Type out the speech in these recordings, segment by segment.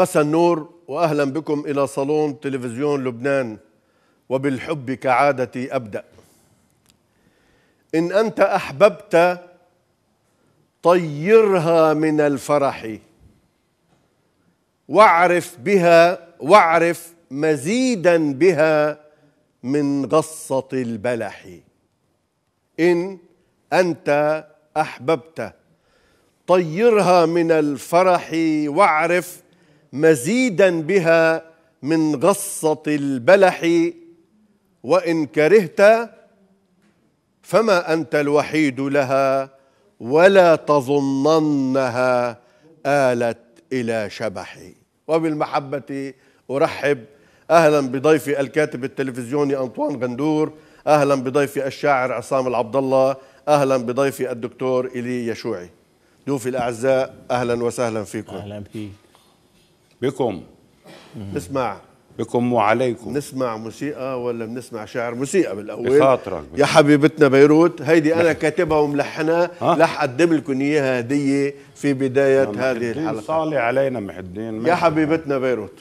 مساء النور وأهلا بكم إلى صالون تلفزيون لبنان وبالحب كعادتي أبدأ. إن أنت أحببت طيرها من الفرح واعرف بها واعرف مزيدا بها من غصة البلح. إن أنت أحببت طيرها من الفرح واعرف مزيدا بها من غصة البلح وإن كرهت فما أنت الوحيد لها ولا تظننها آلت إلى شبحي وبالمحبة أرحب أهلا بضيفي الكاتب التلفزيوني أنطوان غندور أهلا بضيفي الشاعر عصام العبد الله أهلا بضيفي الدكتور إلي يشوعي. ضيوفي الأعزاء أهلا وسهلا فيكم. أهلا فيك. بكم. نسمع. بكم وعليكم. نسمع موسيقى ولا بنسمع شعر موسيقى بالأول؟ بخاطرك. يا حبيبتنا بيروت. هيدي أنا كاتبها وملحنها ها؟ رح أقدم لكم إياها هدية في بداية هذه الحلقة. صالي علينا محدين يا حبيبتنا بيروت.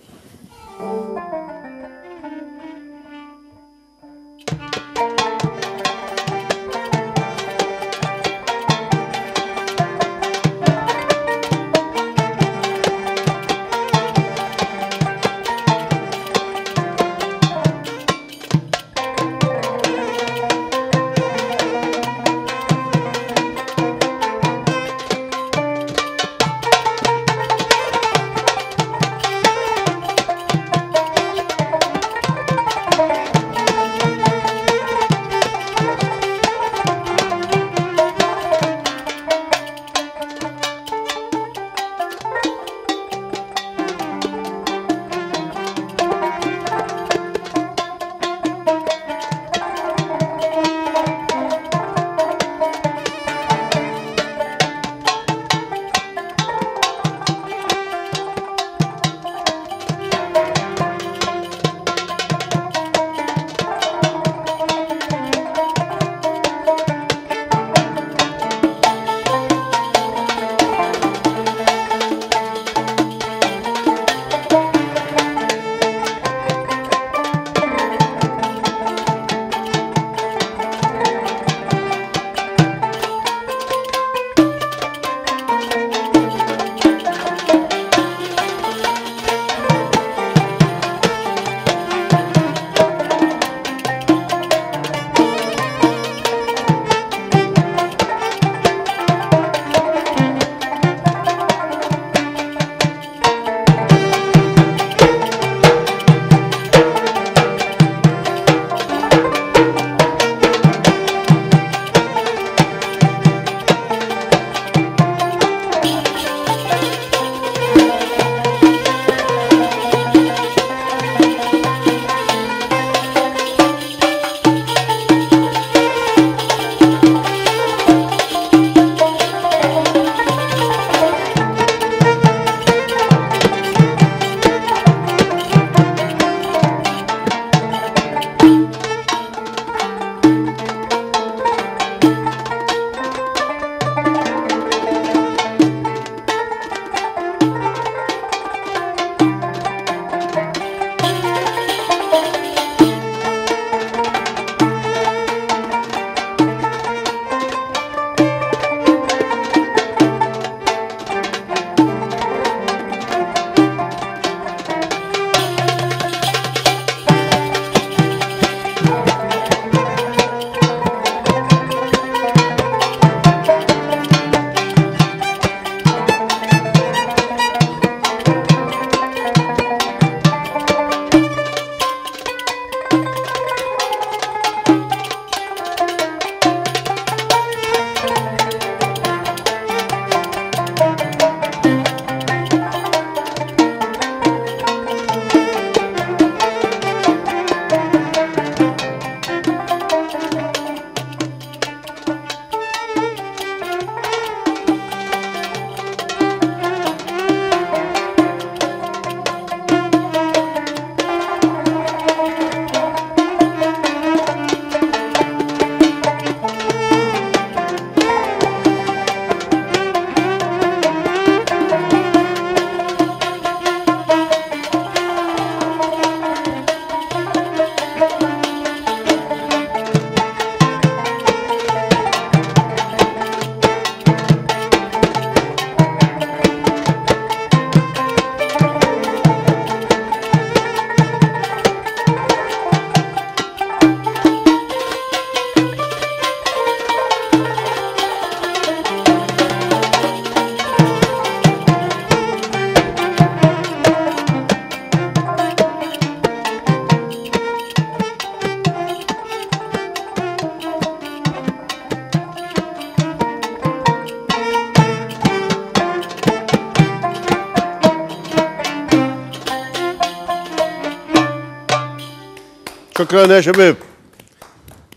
شكرا يا شباب.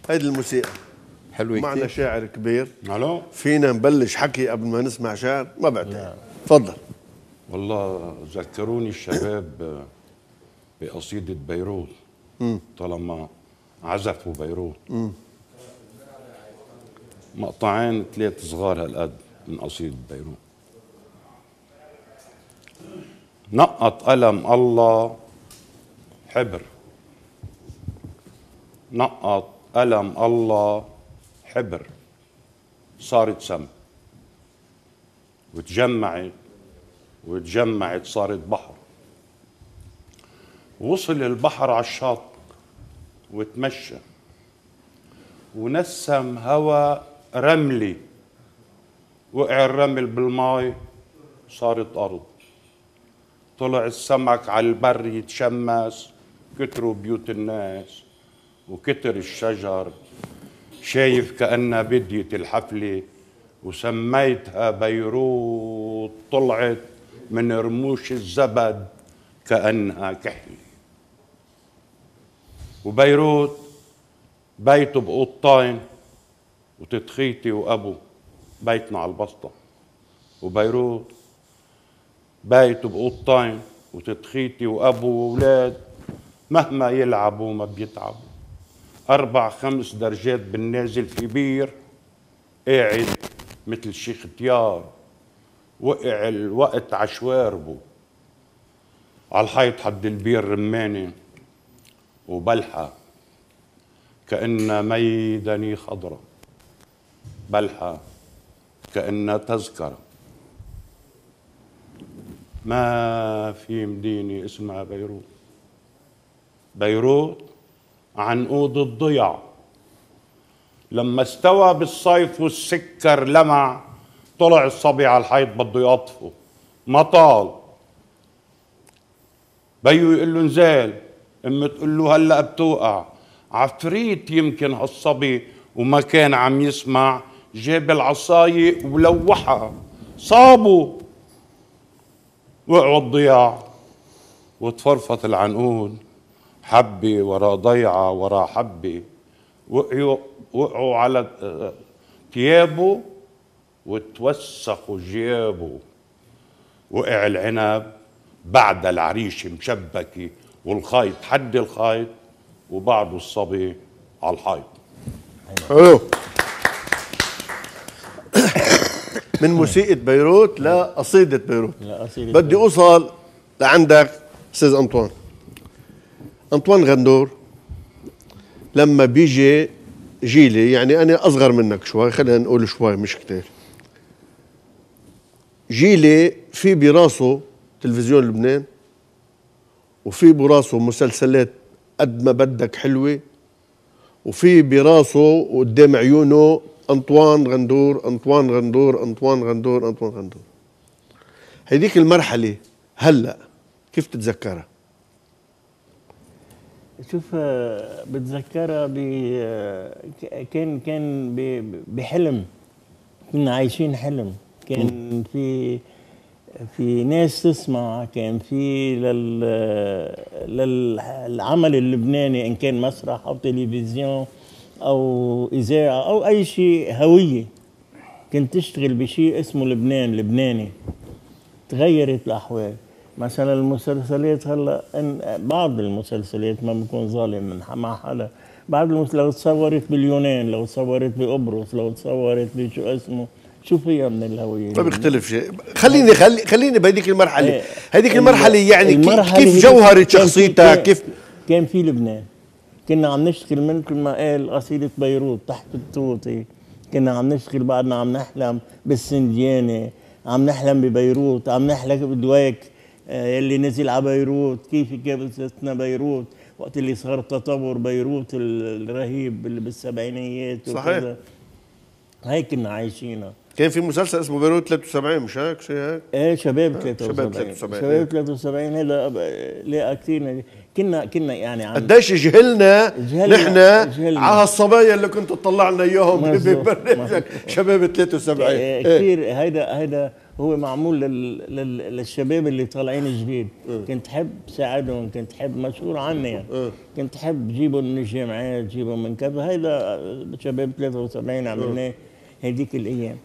هيدي الموسيقى. حلوة معنا شاعر كبير. ألو. فينا نبلش حكي قبل ما نسمع شعر ما بعتقد. تفضل. والله ذكروني الشباب بقصيدة بيروت. طالما عزفوا بيروت مقطعين ثلاث صغار هالقد من قصيدة بيروت. نقط قلم الله حبر. نقط قلم الله. حبر. صارت سم. وتجمعت. وتجمعت صارت بحر. وصل البحر على الشاط وتمشى. ونسم هوا رملي. وقع الرمل بالماي. صارت أرض. طلع السمك على البر يتشمس. كتروا بيوت الناس. وكتر الشجر شايف كأنها بديت الحفلة وسميتها بيروت طلعت من رموش الزبد كأنها كحلة. وبيروت بيته بقطين وتتخيتي وأبو بيتنا على البسطة. وبيروت بيته بقطين وتتخيتي وأبو وولاد مهما يلعبوا ما بيتعبوا. أربع خمس درجات بالنازل في بير. قاعد مثل شيخ تيار وقع الوقت عشواربه على الحيط حد البير رمانة وبلحة. كأنها ميدني خضرة. بلحة كأنها تذكرة. ما في مدينة اسمها بيروت. بيروت عنقود الضيع لما استوى بالصيف والسكر لمع طلع الصبي على الحيط بده يطفه ما طال. بيو يقول له نزال أمه تقول له هلأ بتوقع. عفريت يمكن هالصبي وما كان عم يسمع. جاب العصاية ولوحها. صابوا. وقعوا الضياع. وتفرفط العنقود. حبة ورا ضيعة ورا حبة وقعوا وقعوا على ثيابه وتوسخوا جيابه. وقع العنب بعد العريش مشبكة والخيط حد الخيط وبعده الصبي على الحيط حلو. من موسيقى بيروت لقصيدة بيروت. لقصيدة بدي أوصل لعندك أستاذ أنطوان. أنطوان غندور لما بيجي جيلي يعني أنا أصغر منك شوي خلينا نقول شوي مش كتير. جيلي في براسه تلفزيون لبنان وفي براسه مسلسلات قد ما بدك حلوة وفي براسه وقدام عيونه أنطوان غندور أنطوان غندور أنطوان غندور أنطوان غندور. هيديك المرحلة هلأ كيف تتذكرها؟ شوف آه، بتذكرها ب آه، كان كان بحلم. كنا عايشين حلم. كان في في ناس تسمع كان في لل للعمل اللبناني إن كان مسرح أو تلفزيون أو إذاعة أو أي شيء هوية. كنت تشتغل بشيء اسمه لبنان لبناني. تغيرت الأحوال. مثلا المسلسلات هلا إن بعض المسلسلات ما بكون ظالم من مع حدا. بعض المس... لو تصورت باليونان لو تصورت بقبرص لو تصورت بشو اسمه شو فيها من الهوية؟ ما بيختلف شيء. خليني خلي خليني بهديك المرحلة. إيه. هذيك المرحلة يعني المرحلة كيف في- شخصيتك كيف كان في لبنان. كنا عم نشتغل مثل ما قال قصيدة بيروت تحت التوطي كنا عم نشتغل بعدنا عم نحلم بالسنديانة عم نحلم ببيروت عم نحلم بدويك. آه، يلي نزل على بيروت كيف كابستنا بيروت وقت اللي صار تطور بيروت ال- الرهيب اللي بالسبعينيات صحيح. هيك كنا عايشينها كان في مسلسل اسمه بيروت 73 مش هيك شيء هيك إيه شباب شباب 73 73. شباب 73 هذا أب- لاقى كثير كنا كنا يعني عم قديش جهلنا نحن. على هالصبايا اللي كنت تطلع لنا إياهم. ببرنامجك شباب 73 إيه إيه. كثير هيدا هيدا هو معمول لل... لل... للشباب اللي طالعين جديد إيه. كنت حب ساعدهم كنت حب مشهور عني يعني. إيه. كنت حب جيبهم من الجامعات جيبهم من كذا هيدا شباب 73 عملناه هذيك الأيام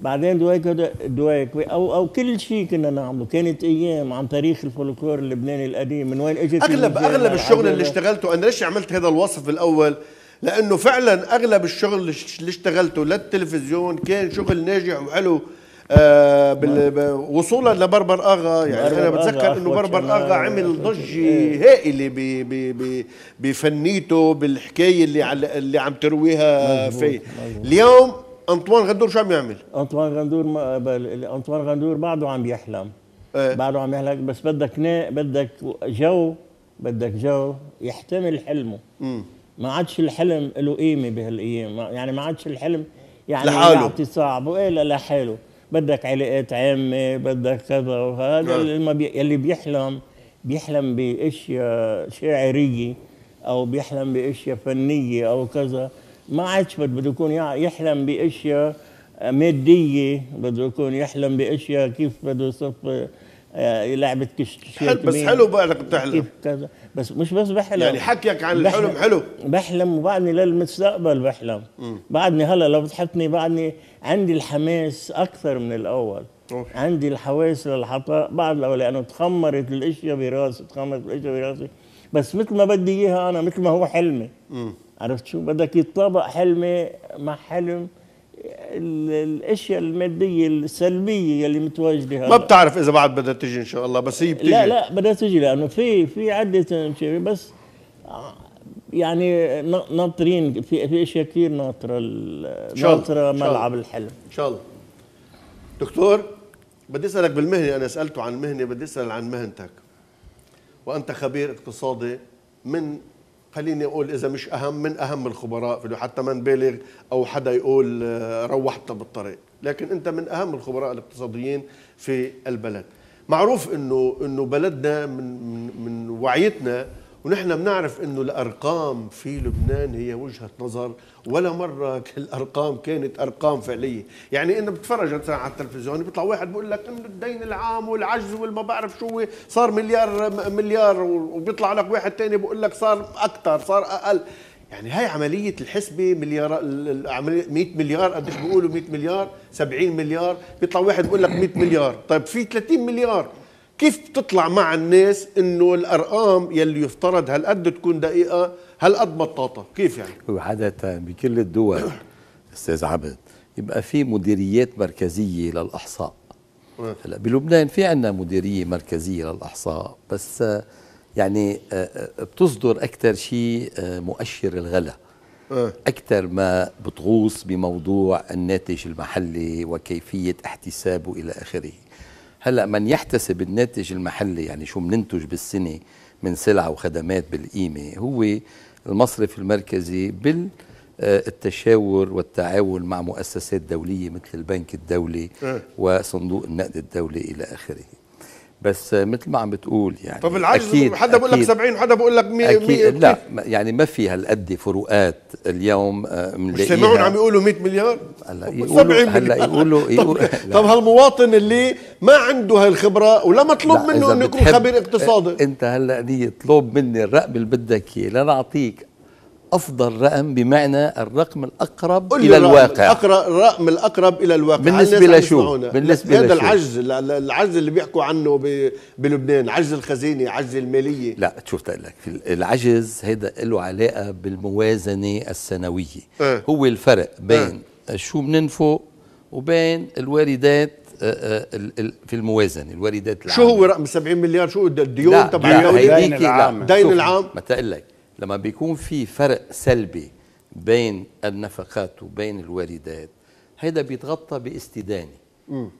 بعدين دوايك دوايك أو أو كل شيء كنا نعمله كانت أيام عن تاريخ الفولكلور اللبناني القديم من وين إجت أغلب أغلب الشغل اللي. اشتغلته أنا ليش عملت هذا الوصف الأول لأنه فعلا أغلب الشغل اللي اشتغلته للتلفزيون كان شغل ناجح وحلو وصولا لبربر آغا يعني أنا بتذكر إنه بربر آغا عمل ضجة شمال. هائلة. بفنيته بالحكاية اللي على... اللي عم ترويها فيه. اليوم أنطوان غدور شو عم يعمل؟ أنطوان غندور ما أنطوان غندور بعده عم يحلم إيه. بعده عم يحلم بس بدك نا بدك جو بدك جو يحتمل حلمه ما عادش الحلم له قيمة بهالأيام يعني ما عادش الحلم يعني لحاله. يعطي صعب وإيه لا لحاله بدك علاقات عامة بدك كذا وهذا نعم. اللي بيحلم بيحلم بأشياء شاعرية أو بيحلم بأشياء فنية أو كذا ما عادش بد- بده يكون يحلم بأشياء مادية بده يكون يحلم بأشياء كيف بده يصف آه، لعبة كش حلو بس حلو بالك بتحلم. كيف كذا. بس مش بس بحلم. يعني حكيك عن الحلم حلو. بحلم وبعدني للمستقبل بحلم. بعدني هلا لو بتحطني بعدني عندي الحماس أكثر من الأول. أوكي. عندي الحواس للعطاء بعد الأول لأنه تخمرت الأشياء براسي تخمرت الأشياء براسي. بس مثل ما بدي إياها أنا مثل ما هو حلمي. عرفت شو؟ بدك يتطابق حلمي مع حلم الأشياء المادية السلبية اللي متواجدة ما هلا. بتعرف إذا بعد بدها تيجي إن شاء الله بس هي بتيجي لا لا بدها تجي لأنه في في عدة شيء بس يعني ن- ناطرين في في أشياء كثير ناطرة ناطرة. ملعب الحلم إن شاء الله دكتور بدي أسألك بالمهنة أنا سألته عن المهنه بدي أسأل عن مهنتك وأنت خبير اقتصادي من خليني أقول إذا مش أهم من أهم الخبراء في حتى ما نبالغ أو حدا يقول آه، روحت بالطريق لكن أنت من أهم الخبراء الاقتصاديين في البلد. معروف إنه إنه بلدنا من من, من وعيتنا ونحن بنعرف إنه الأرقام في لبنان هي وجهة نظر ولا مرة الارقام كانت أرقام فعلية. يعني إنه بتفرج مثلا على التلفزيون بيطلع واحد بيقول لك إنه الدين العام والعجز والما بعرف شو صار مليار مليار وبيطلع لك واحد تاني بيقول لك صار أكثر صار أقل. يعني هاي عملية الحسبة مليار العملية 100 مليار قديش بيقولوا 100 مليار؟ 70 مليار. بيطلع واحد بيقول لك 100 مليار. طيب في 30 مليار. كيف بتطلع مع الناس إنه الأرقام يلي يفترض هالقد تكون دقيقة هالقد بطاطة كيف يعني؟ وعادة بكل الدول أستاذ عبد يبقى في مديريات مركزية للأحصاء. آه. هلأ بلبنان في عندنا مديرية مركزية للأحصاء بس آه، يعني آه، بتصدر أكثر شيء مؤشر الغلا. أكثر ما بتغوص بموضوع الناتج المحلي وكيفية احتسابه إلى آخره. هلا من يحتسب الناتج المحلي يعني شو بننتج بالسنة من سلع وخدمات بالقيمة هو المصرف المركزي بال التشاور والتعاون مع مؤسسات دولية مثل البنك الدولي آه. وصندوق النقد الدولي إلى آخره بس مثل ما عم بتقول يعني طب العجز أكيد- حدا بيقول لك أكيد. 70 وحدا بيقول لك 100 أكيد. لا يعني ما في هالقد فروقات اليوم آه، مش بنلاقيها عم يقولوا 100 مليار؟ هلأ يقولوا 70 هلأ. يقولوا طب, طب هالمواطن اللي ما عنده هالخبرة ولا مطلوب منه إنه يكون خبير اقتصادي. إنت هلأ نيجي تطلب مني الرقم اللي بدك إياه لنعطيك أفضل رقم بمعنى الرقم الأقرب إلى الرقم الواقع الأقرب الرقم الأقرب إلى الواقع عم لشو؟ بالنسبة هذا لشو؟ العجز ال- ال- العجز اللي بيحكوا عنه ب- بلبنان عجز الخزينة عجز المالية لا شوف تقول لك في العجز هيدا له علاقة بالموازنة السنوية إيه. هو الفرق بين شو بننفق وبين الواردات آه، آه، ال- ال- في الموازنة الواردات شو العامة. هو رقم 70 مليار شو الد- الديون لا تبع هيديك العام. لا دين شوف، العام. ما تقول لك لما بيكون في فرق سلبي بين النفقات وبين الواردات هيدا بيتغطى باستدانة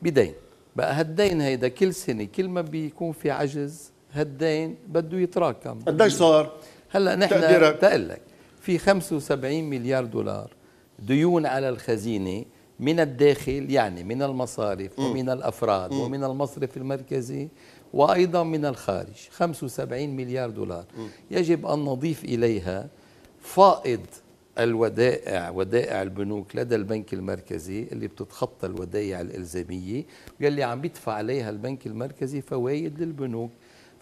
بدين. بقى هالدين هيدا كل سنة كل ما بيكون في عجز هالدين بده يتراكم. قديش صار؟ هلأ نحن تقديرك؟ تقول لك في 75 مليار دولار ديون على الخزينة من الداخل يعني من المصارف ومن الأفراد ومن المصرف المركزي وأيضا من الخارج 75 مليار دولار يجب أن نضيف إليها فائض الودائع ودائع البنوك لدى البنك المركزي اللي بتتخطى الودائع الإلزامية واللي عم بيدفع عليها البنك المركزي فوائد للبنوك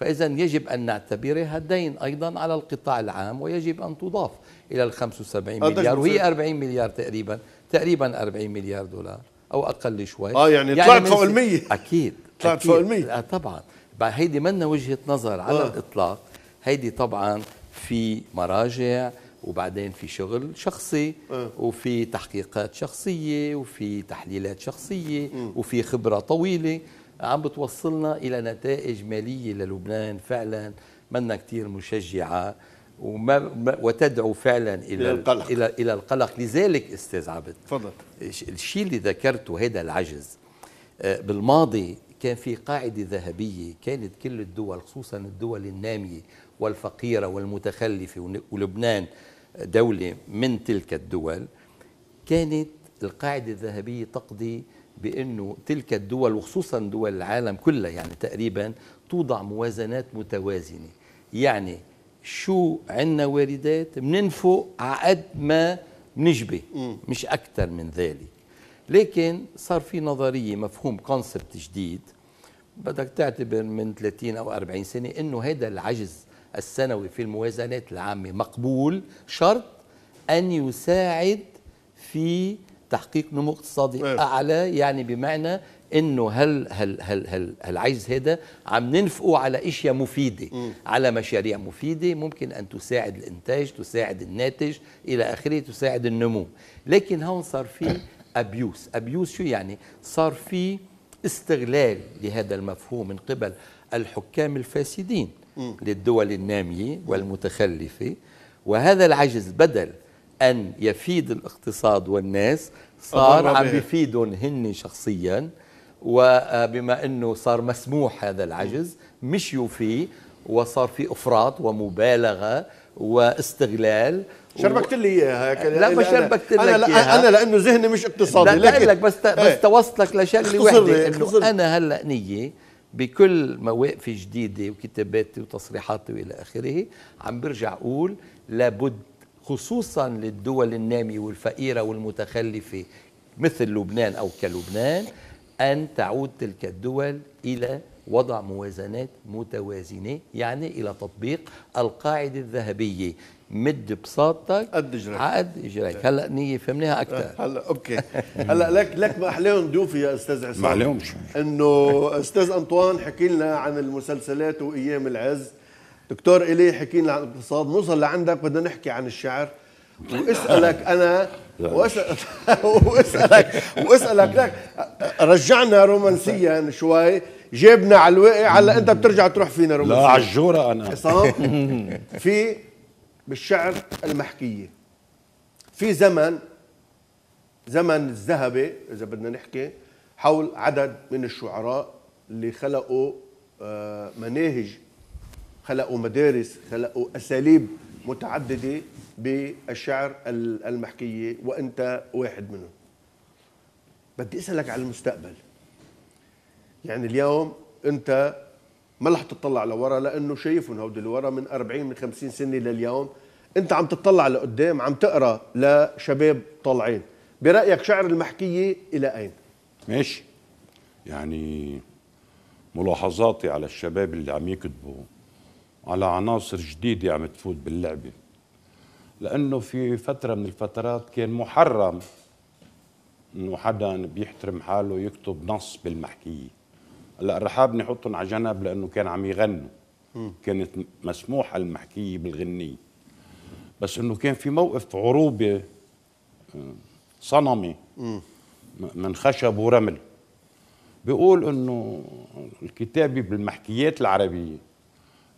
فإذا يجب أن نعتبرها دين أيضا على القطاع العام ويجب أن تضاف إلى ال 75 آه، مليار. وهي 40 مليار تقريبا تقريبا 40 مليار دولار أو أقل شوي آه، يعني طلعت من فوق س- المية. أكيد طلعت. فوق المية. آه طبعا بقى هيدي منا وجهة نظر على آه. الإطلاق هيدي طبعا في مراجع وبعدين في شغل شخصي آه. وفي تحقيقات شخصية وفي تحليلات شخصية وفي خبرة طويلة عم بتوصلنا إلى نتائج مالية للبنان فعلا منا كتير مشجعة وما ما- وتدعو فعلا إلى القلق. إلى إلى القلق لذلك أستاذ عبد تفضل الش- الشيء اللي ذكرته هذا العجز آه، بالماضي كان في قاعدة ذهبية كانت كل الدول خصوصا الدول النامية والفقيرة والمتخلفة ولبنان دولة من تلك الدول كانت القاعدة الذهبية تقضي بأنه تلك الدول وخصوصا دول العالم كلها يعني تقريبا توضع موازنات متوازنة. يعني شو عندنا واردات؟ بننفق عقد ما بنجبه مش أكثر من ذلك. لكن صار في نظرية مفهوم كونسبت جديد بدك تعتبر من 30 أو 40 سنة أنه هذا العجز السنوي في الموازنات العامة مقبول شرط أن يساعد في تحقيق نمو اقتصادي إيه. أعلى. يعني بمعنى إنه هل هل هل هل هالعجز هذا عم ننفقه على إشياء مفيدة على مشاريع مفيدة ممكن أن تساعد الإنتاج تساعد الناتج إلى آخره تساعد النمو. لكن هون صار في أبيوس. أبيوس شو يعني؟ صار في استغلال لهذا المفهوم من قبل الحكام الفاسدين للدول النامية والمتخلفة. وهذا العجز بدل أن يفيد الاقتصاد والناس صار عم به. بيفيدهم هن شخصيا. وبما إنه صار مسموح هذا العجز مشيوا فيه وصار في إفراط ومبالغة واستغلال. شربكت لي إياها هيك لا، ما شربكت لك أنا لا. أنا لأنه ذهني مش اقتصادي لا لك بس ت- بس. توصلك لشغلة وحدة إنه. أنا هلأ نية بكل مواقفي جديدة وكتاباتي وتصريحاتي وإلى آخره عم برجع أقول لابد خصوصا للدول النامية والفقيرة والمتخلفة مثل لبنان أو كلبنان أن تعود تلك الدول إلى وضع موازنات متوازنة يعني إلى تطبيق القاعدة الذهبية مد بساطتك قد إجريك. عقد اجريك هلأ نية فهمناها أكثر هلأ أوكي. هلأ لك لك ما احلاهم ضيوفي يا أستاذ عصام. ما عليهمش. إنه أستاذ أنطوان حكي لنا عن المسلسلات وأيام العز. دكتور إلي حكي لنا عن الاقتصاد. نوصل لعندك بدنا نحكي عن الشعر. وأسألك أنا واسال واسالك واسالك لك. رجعنا رومانسيا شوي. جبنا على الواقع. هلأ أنت بترجع تروح فينا لا رومانسيا. عجورة أنا. عصام في بالشعر المحكية. في زمن زمن الذهبي إذا بدنا نحكي حول عدد من الشعراء اللي خلقوا آه، مناهج خلقوا مدارس خلقوا أساليب متعددة بالشعر ال- المحكية وأنت واحد منهم. بدي أسألك على المستقبل. يعني اليوم أنت ما رح تطلع لورا لأنه شايفهم هودي اللي ورا من 40 من 50 سنة لليوم. أنت عم تطلع لقدام عم تقرأ لشباب طالعين. برأيك شعر المحكية إلى أين؟ ماشي. يعني ملاحظاتي على الشباب اللي عم يكتبوا على عناصر جديدة عم تفوت باللعبة. لأنه في فترة من الفترات كان محرم إنه حدا بيحترم حاله يكتب نص بالمحكية. هلا الرحاب نحطهم على جنب لأنه كان عم يغنوا. كانت مسموحة المحكية بالغنية. بس إنه كان في موقف عروبة آه، صنمي من خشب ورمل. بيقول انه الكتابه بالمحكيات العربية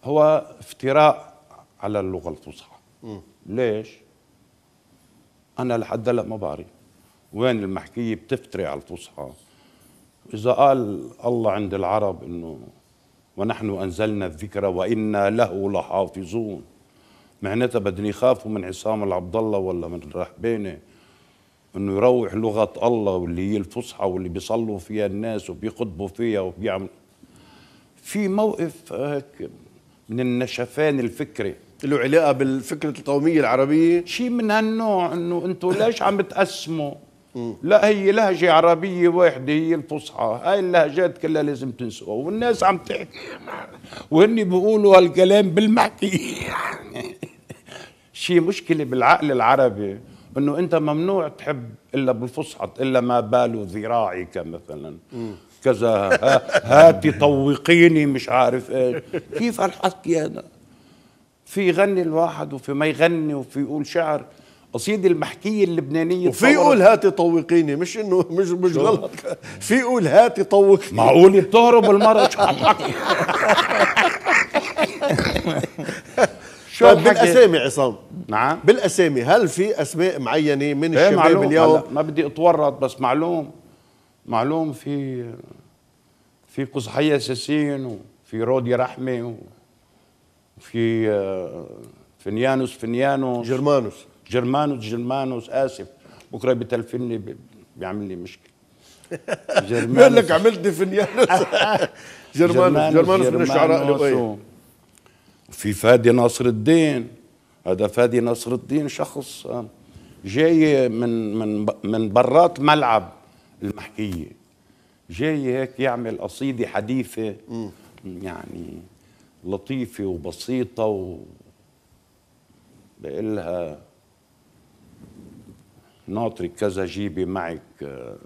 هو افتراء على اللغة الفصحى. ليش؟ أنا لحد هلأ ما بعرف. وين المحكية بتفتري على الفصحى؟ إذا قال الله عند العرب إنه ونحن أنزلنا الذكر وإنا له لحافظون معناتها بدهم يخافوا من عصام العبد الله ولا من الرحباني إنه يروح لغة الله واللي هي الفصحى واللي بيصلوا فيها الناس وبيخطبوا فيها وبيعمل في موقف هيك من النشفان الفكري. له علاقة بالفكرة القومية العربية؟ شيء من هالنوع إنه أنتم ليش عم تقسموا؟ لا هي لهجة عربية واحدة هي الفصحى. هاي اللهجات كلها لازم تنسوها والناس عم تحكي. وهن بيقولوا هالكلام بالمحكي. شيء مشكلة بالعقل العربي إنه أنت ممنوع تحب إلا بالفصحى إلا ما بال ذراعك مثلا. كذا هاتي طوقيني مش عارف إيش. كيف هالحكي هذا؟ في يغني الواحد وفي ما يغني وفي يقول شعر. قصيدة المحكية اللبنانية وفي يقول هاتي طوقيني مش انه مش مش غلط في يقول هاتي طوقيني معقول؟ بتهرب المرة شو عم حكي شو طيب بالأسامي عصام. نعم. بالأسامي هل في أسماء معينة من إيه الشباب معلوم. اليوم؟ ما بدي أتورط بس معلوم. معلوم في في قزحية ساسين وفي رودي رحمة وفي آه، فنيانوس فنيانوس. جرمانوس. جرمانوس جرمانوس آسف. بكرة بتلفني بيعمل لي مشكلة. بيقول لك عملت فنيانوس جرمانوس جرمانوس من الشعراء الأوائل في فادي ناصر الدين هذا فادي ناصر الدين شخص آه، جاي من من من برات ملعب المحكية. جاي هيك يعمل قصيدة حديثة يعني لطيفة وبسيطة و بقول لها ناطرك كذا جيبي معك آه،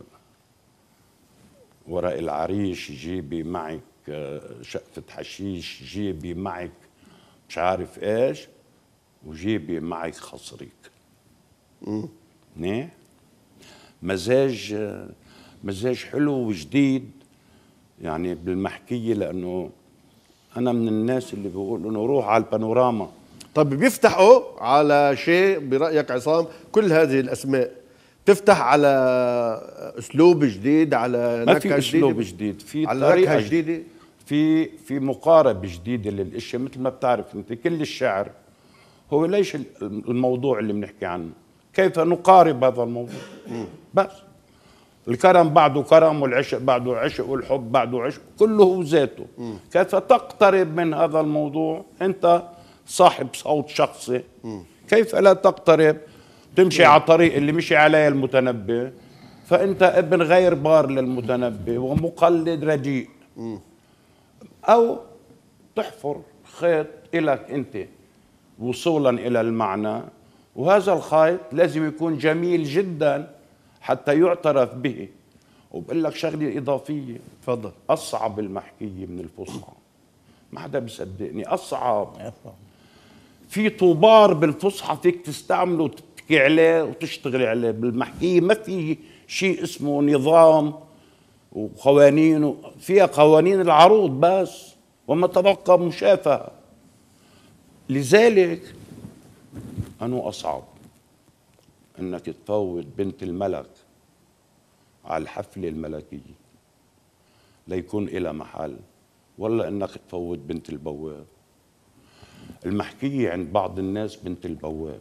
ورق العريش جيبي معك آه، شقفة حشيش جيبي معك مش عارف إيش وجيبي معك خصرك نه مزاج آه، مزاج حلو وجديد يعني بالمحكية لأنه أنا من الناس اللي بيقول إنه روح على البانوراما. طب بيفتحوا على شيء برأيك عصام؟ كل هذه الأسماء تفتح على أسلوب جديد على ما في أسلوب جديد في على طريقة جديدة. في في مقاربه جديدة للاشياء مثل ما بتعرف أنت كل الشعر هو ليش الموضوع اللي بنحكي عنه؟ كيف نقارب هذا الموضوع؟ بس. الكرم بعده كرم والعشق بعده عشق والحب بعده عشق كله ذاته. كيف تقترب من هذا الموضوع؟ أنت صاحب صوت شخصي. كيف لا تقترب؟ تمشي على الطريق اللي مشي عليه المتنبي. فأنت ابن غير بار للمتنبي ومقلد رديء أو تحفر خيط لك أنت وصولا إلى المعنى. وهذا الخيط لازم يكون جميل جدا حتى يعترف به. وبقول لك شغلة إضافية. تفضل. أصعب المحكية من الفصحى. ما حدا بيصدقني. أصعب. في طوبار بالفصحى فيك تستعمله وتتكي عليه وتشتغلي عليه بالمحكية. ما في شيء اسمه نظام وقوانين فيها قوانين العروض بس وما تبقى مشافهة. لذلك أنه أصعب أنك تفوت بنت الملك على الحفلة الملكية. ليكون إلى محل. ولا أنك تفوت بنت البواب. المحكية عند بعض الناس بنت البواب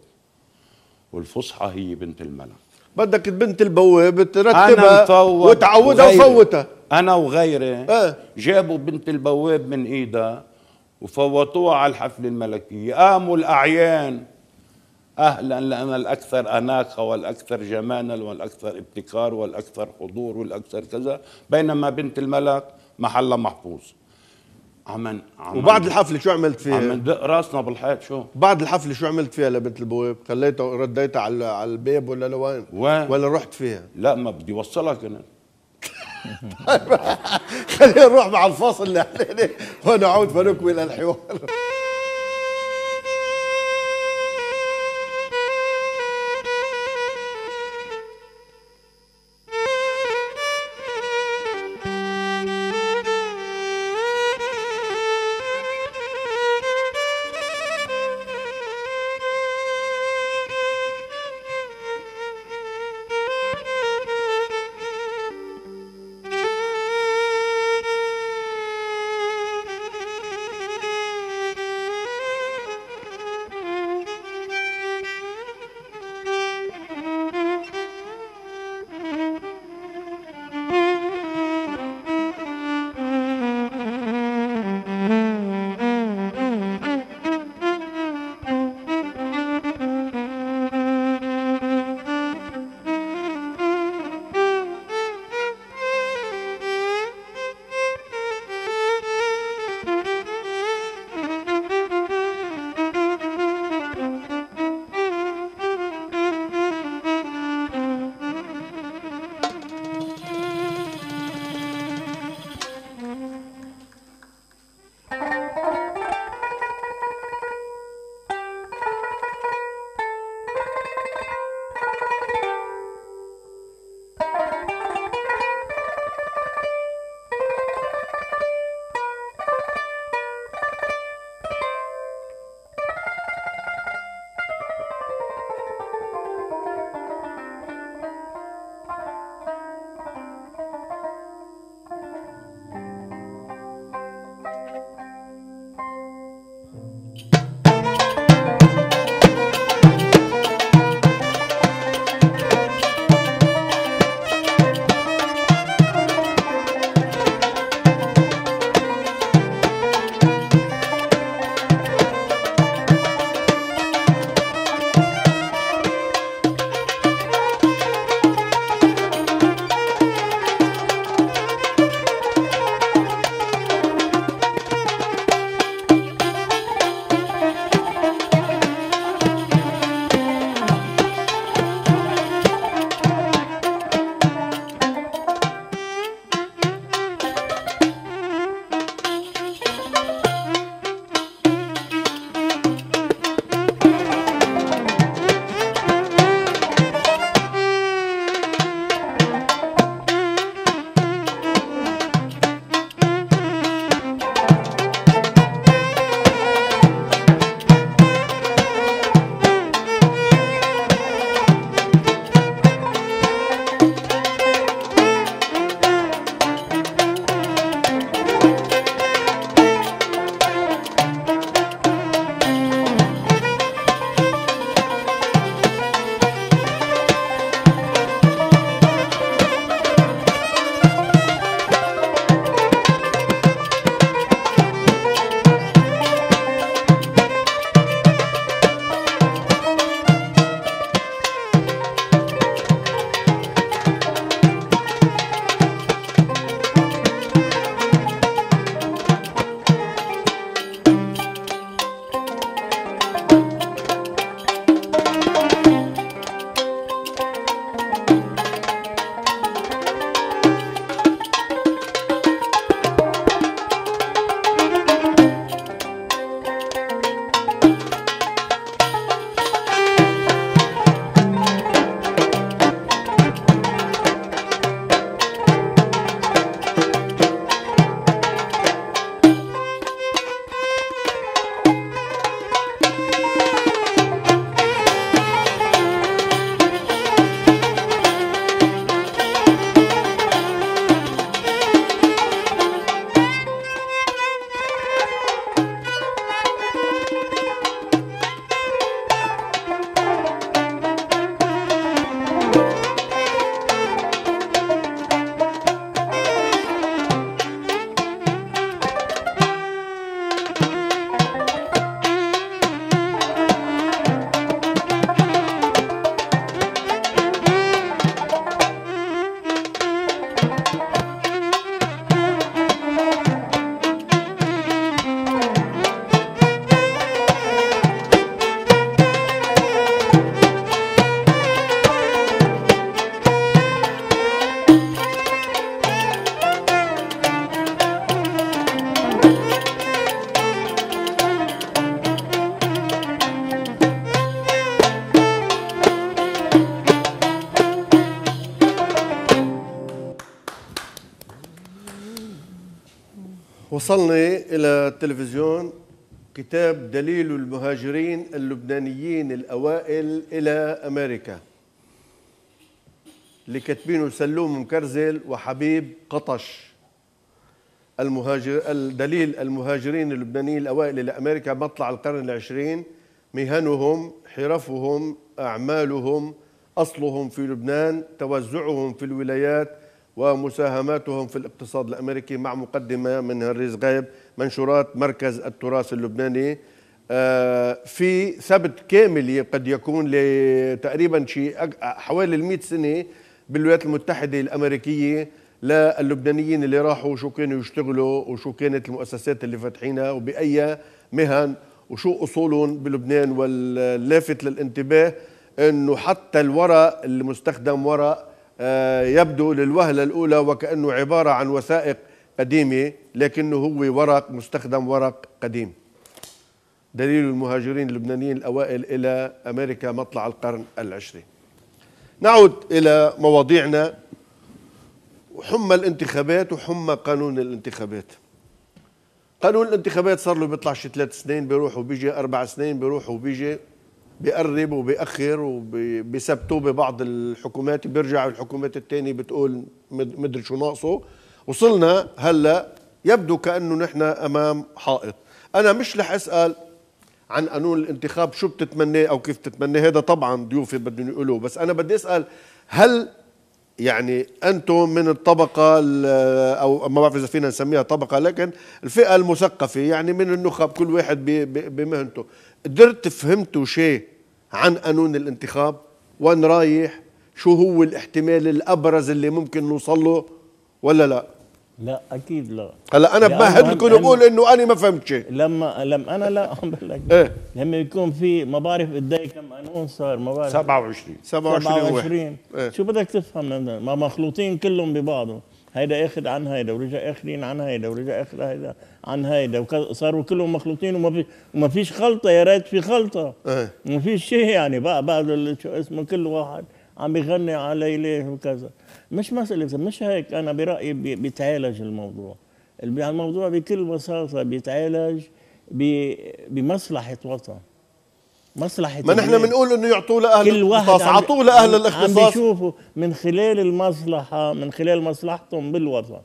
والفصحى هي بنت الملك. بدك بنت البواب ترتبها وتعودها وفوتها. أنا وغيري آه؟ جابوا بنت البواب من إيدها وفوتوها على الحفلة الملكية. قاموا الأعيان. أهلا لنا الأكثر أناقة والأكثر جمالا والأكثر ابتكار والأكثر حضور والأكثر كذا بينما بنت الملك محلها محفوظ. عم وبعد الحفله شو عملت فيها؟ عم ندق راسنا بالحيط شو؟ بعد الحفله شو عملت فيها لبنت البواب؟ خليتها رديتها على على الباب ولا لوين؟ وين؟ ولا رحت فيها؟ لا ما بدي اوصلك أنا خلينا نروح مع الفاصل اللي علينا ونعود فنكمل الحوار وصلني إلى التلفزيون كتاب دليل المهاجرين اللبنانيين الأوائل إلى أمريكا. اللي كاتبينه سلوم مكرزل وحبيب قطش. المهاجر الدليل المهاجرين اللبنانيين الأوائل إلى أمريكا مطلع القرن العشرين. مهنهم حرفهم أعمالهم أصلهم في لبنان توزعهم في الولايات ومساهماتهم في الاقتصاد الأمريكي مع مقدمة من هريز غايب منشورات مركز التراث اللبناني. آه، في ثبت كامل قد يكون لتقريبا شيء حوالي المئة سنة بالولايات المتحدة الأمريكية للبنانيين اللي راحوا شو كانوا يشتغلوا وشو كانت المؤسسات اللي فاتحينها وبأي مهن وشو أصولهم بلبنان واللافت للانتباه أنه حتى الورق المستخدم ورق يبدو للوهلة الأولى وكأنه عبارة عن وثائق قديمة لكنه هو ورق مستخدم ورق قديم. دليل المهاجرين اللبنانيين الأوائل إلى أمريكا مطلع القرن العشرين نعود إلى مواضيعنا. حمى الانتخابات وحمى قانون الانتخابات. قانون الانتخابات صار له بيطلع شي ثلاث سنين بيروح وبيجي أربع سنين بيروح وبيجي بيقرب وبيأخر وبيثبتوا ببعض الحكومات بيرجع الحكومات الثانية بتقول مدري شو ناقصه. وصلنا هلأ يبدو كأنه نحن أمام حائط. أنا مش رح أسأل عن قانون الانتخاب شو بتتمناه أو كيف تتمناه هذا طبعا ضيوفي بدهم يقولوا بس أنا بدي أسأل هل يعني أنتم من الطبقة أو ما بعرف إذا فينا نسميها طبقة لكن الفئة المثقفة يعني من النخب كل واحد بمهنته. قدرت فهمتوا شيء عن قانون الانتخاب وين رايح شو هو الاحتمال الأبرز اللي ممكن نوصل له ولا لا؟ لا أكيد لا. هلا أنا بمهد لكم بقول إنه أنا ما فهمت شيء. لما لما أنا لا عم بقول لك. إيه. لما يكون في ما بعرف قد إيه كم قانون صار ما بعرف. 27 27 27 إيه؟ شو بدك تفهم ما مخلوطين كلهم ببعضهم. هيدا آخذ عن هيدا ورجع اخذين عن هيدا ورجع اخذ هيدا. عن هيدا وصاروا كلهم مخلوطين وما في وما فيش خلطة يا ريت في خلطة. إيه. ما فيش شيء يعني بقى بعد شو اسمه كل واحد عم بيغني على ليه وكذا. مش مسألة مش هيك. أنا برأيي بيتعالج الموضوع. الموضوع بكل بساطة بيتعالج بمصلحة وطن. مصلحة ما نحن بنقول إنه يعطوه لأهل كل الاختصاص اعطوه لأهل الاختصاص عم بيشوفوا من خلال المصلحة من خلال مصلحتهم بالوطن.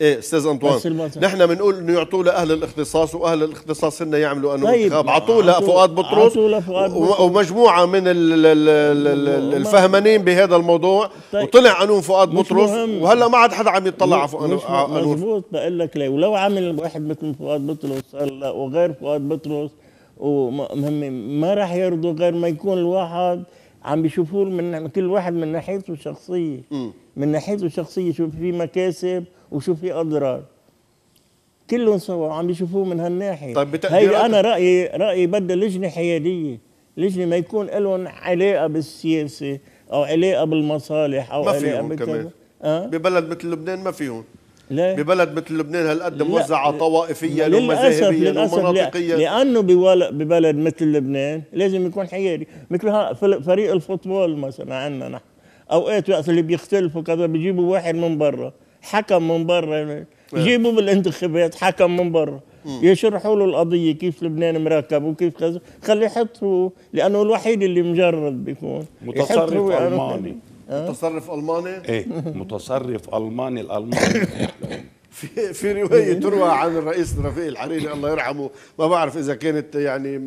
إيه أستاذ أنطوان نحن بنقول إنه يعطوه لأهل الاختصاص وأهل الاختصاص هن يعملوا أنه طيب. انتخاب. عطوه لفؤاد بطرس ومجموعة من الفهمانين بهذا الموضوع. طيب. وطلع قانون فؤاد بطرس. وهلا ما عاد حدا عم يطلع على قانون مضبوط بقول لك ليه؟ ولو عمل واحد مثل فؤاد بطرس هلا وغير فؤاد بطرس وما راح يرضوا غير ما يكون الواحد عم بيشوفوه من كل واحد من ناحيته الشخصيه من ناحيته الشخصيه شوف في مكاسب وشو في أضرار. كلهم سوا عم بيشوفوه من هالناحية. طيب هي أنا رايي رأيي بدها لجنة حيادية. لجنة ما يكون لهم علاقة بالسياسة أو علاقة بالمصالح أو ما فيهم كمان. أه؟ ببلد مثل لبنان ما فيهم. ليه؟ ببلد مثل لبنان هالقد موزعة طوائفيا ومذاهبيا ومناطقيا. لأنه ببلد مثل لبنان لازم يكون حيادي. مثل فريق الفوتبول مثلا عندنا نحن. أوقات وقت اللي بيختلفوا كذا بيجيبوا واحد من برا حكم من برا. يجيبوا بالانتخابات حكم من برا. يشرحوا له القضية كيف لبنان مركب وكيف كذا. خليه يحط لأنه الوحيد اللي مجرد بيكون. متصرف ألماني. متصرف ألماني؟ إيه متصرف ألماني الألماني. في في رواية تروى عن الرئيس رفيق الحريري الله يرحمه. ما بعرف إذا كانت يعني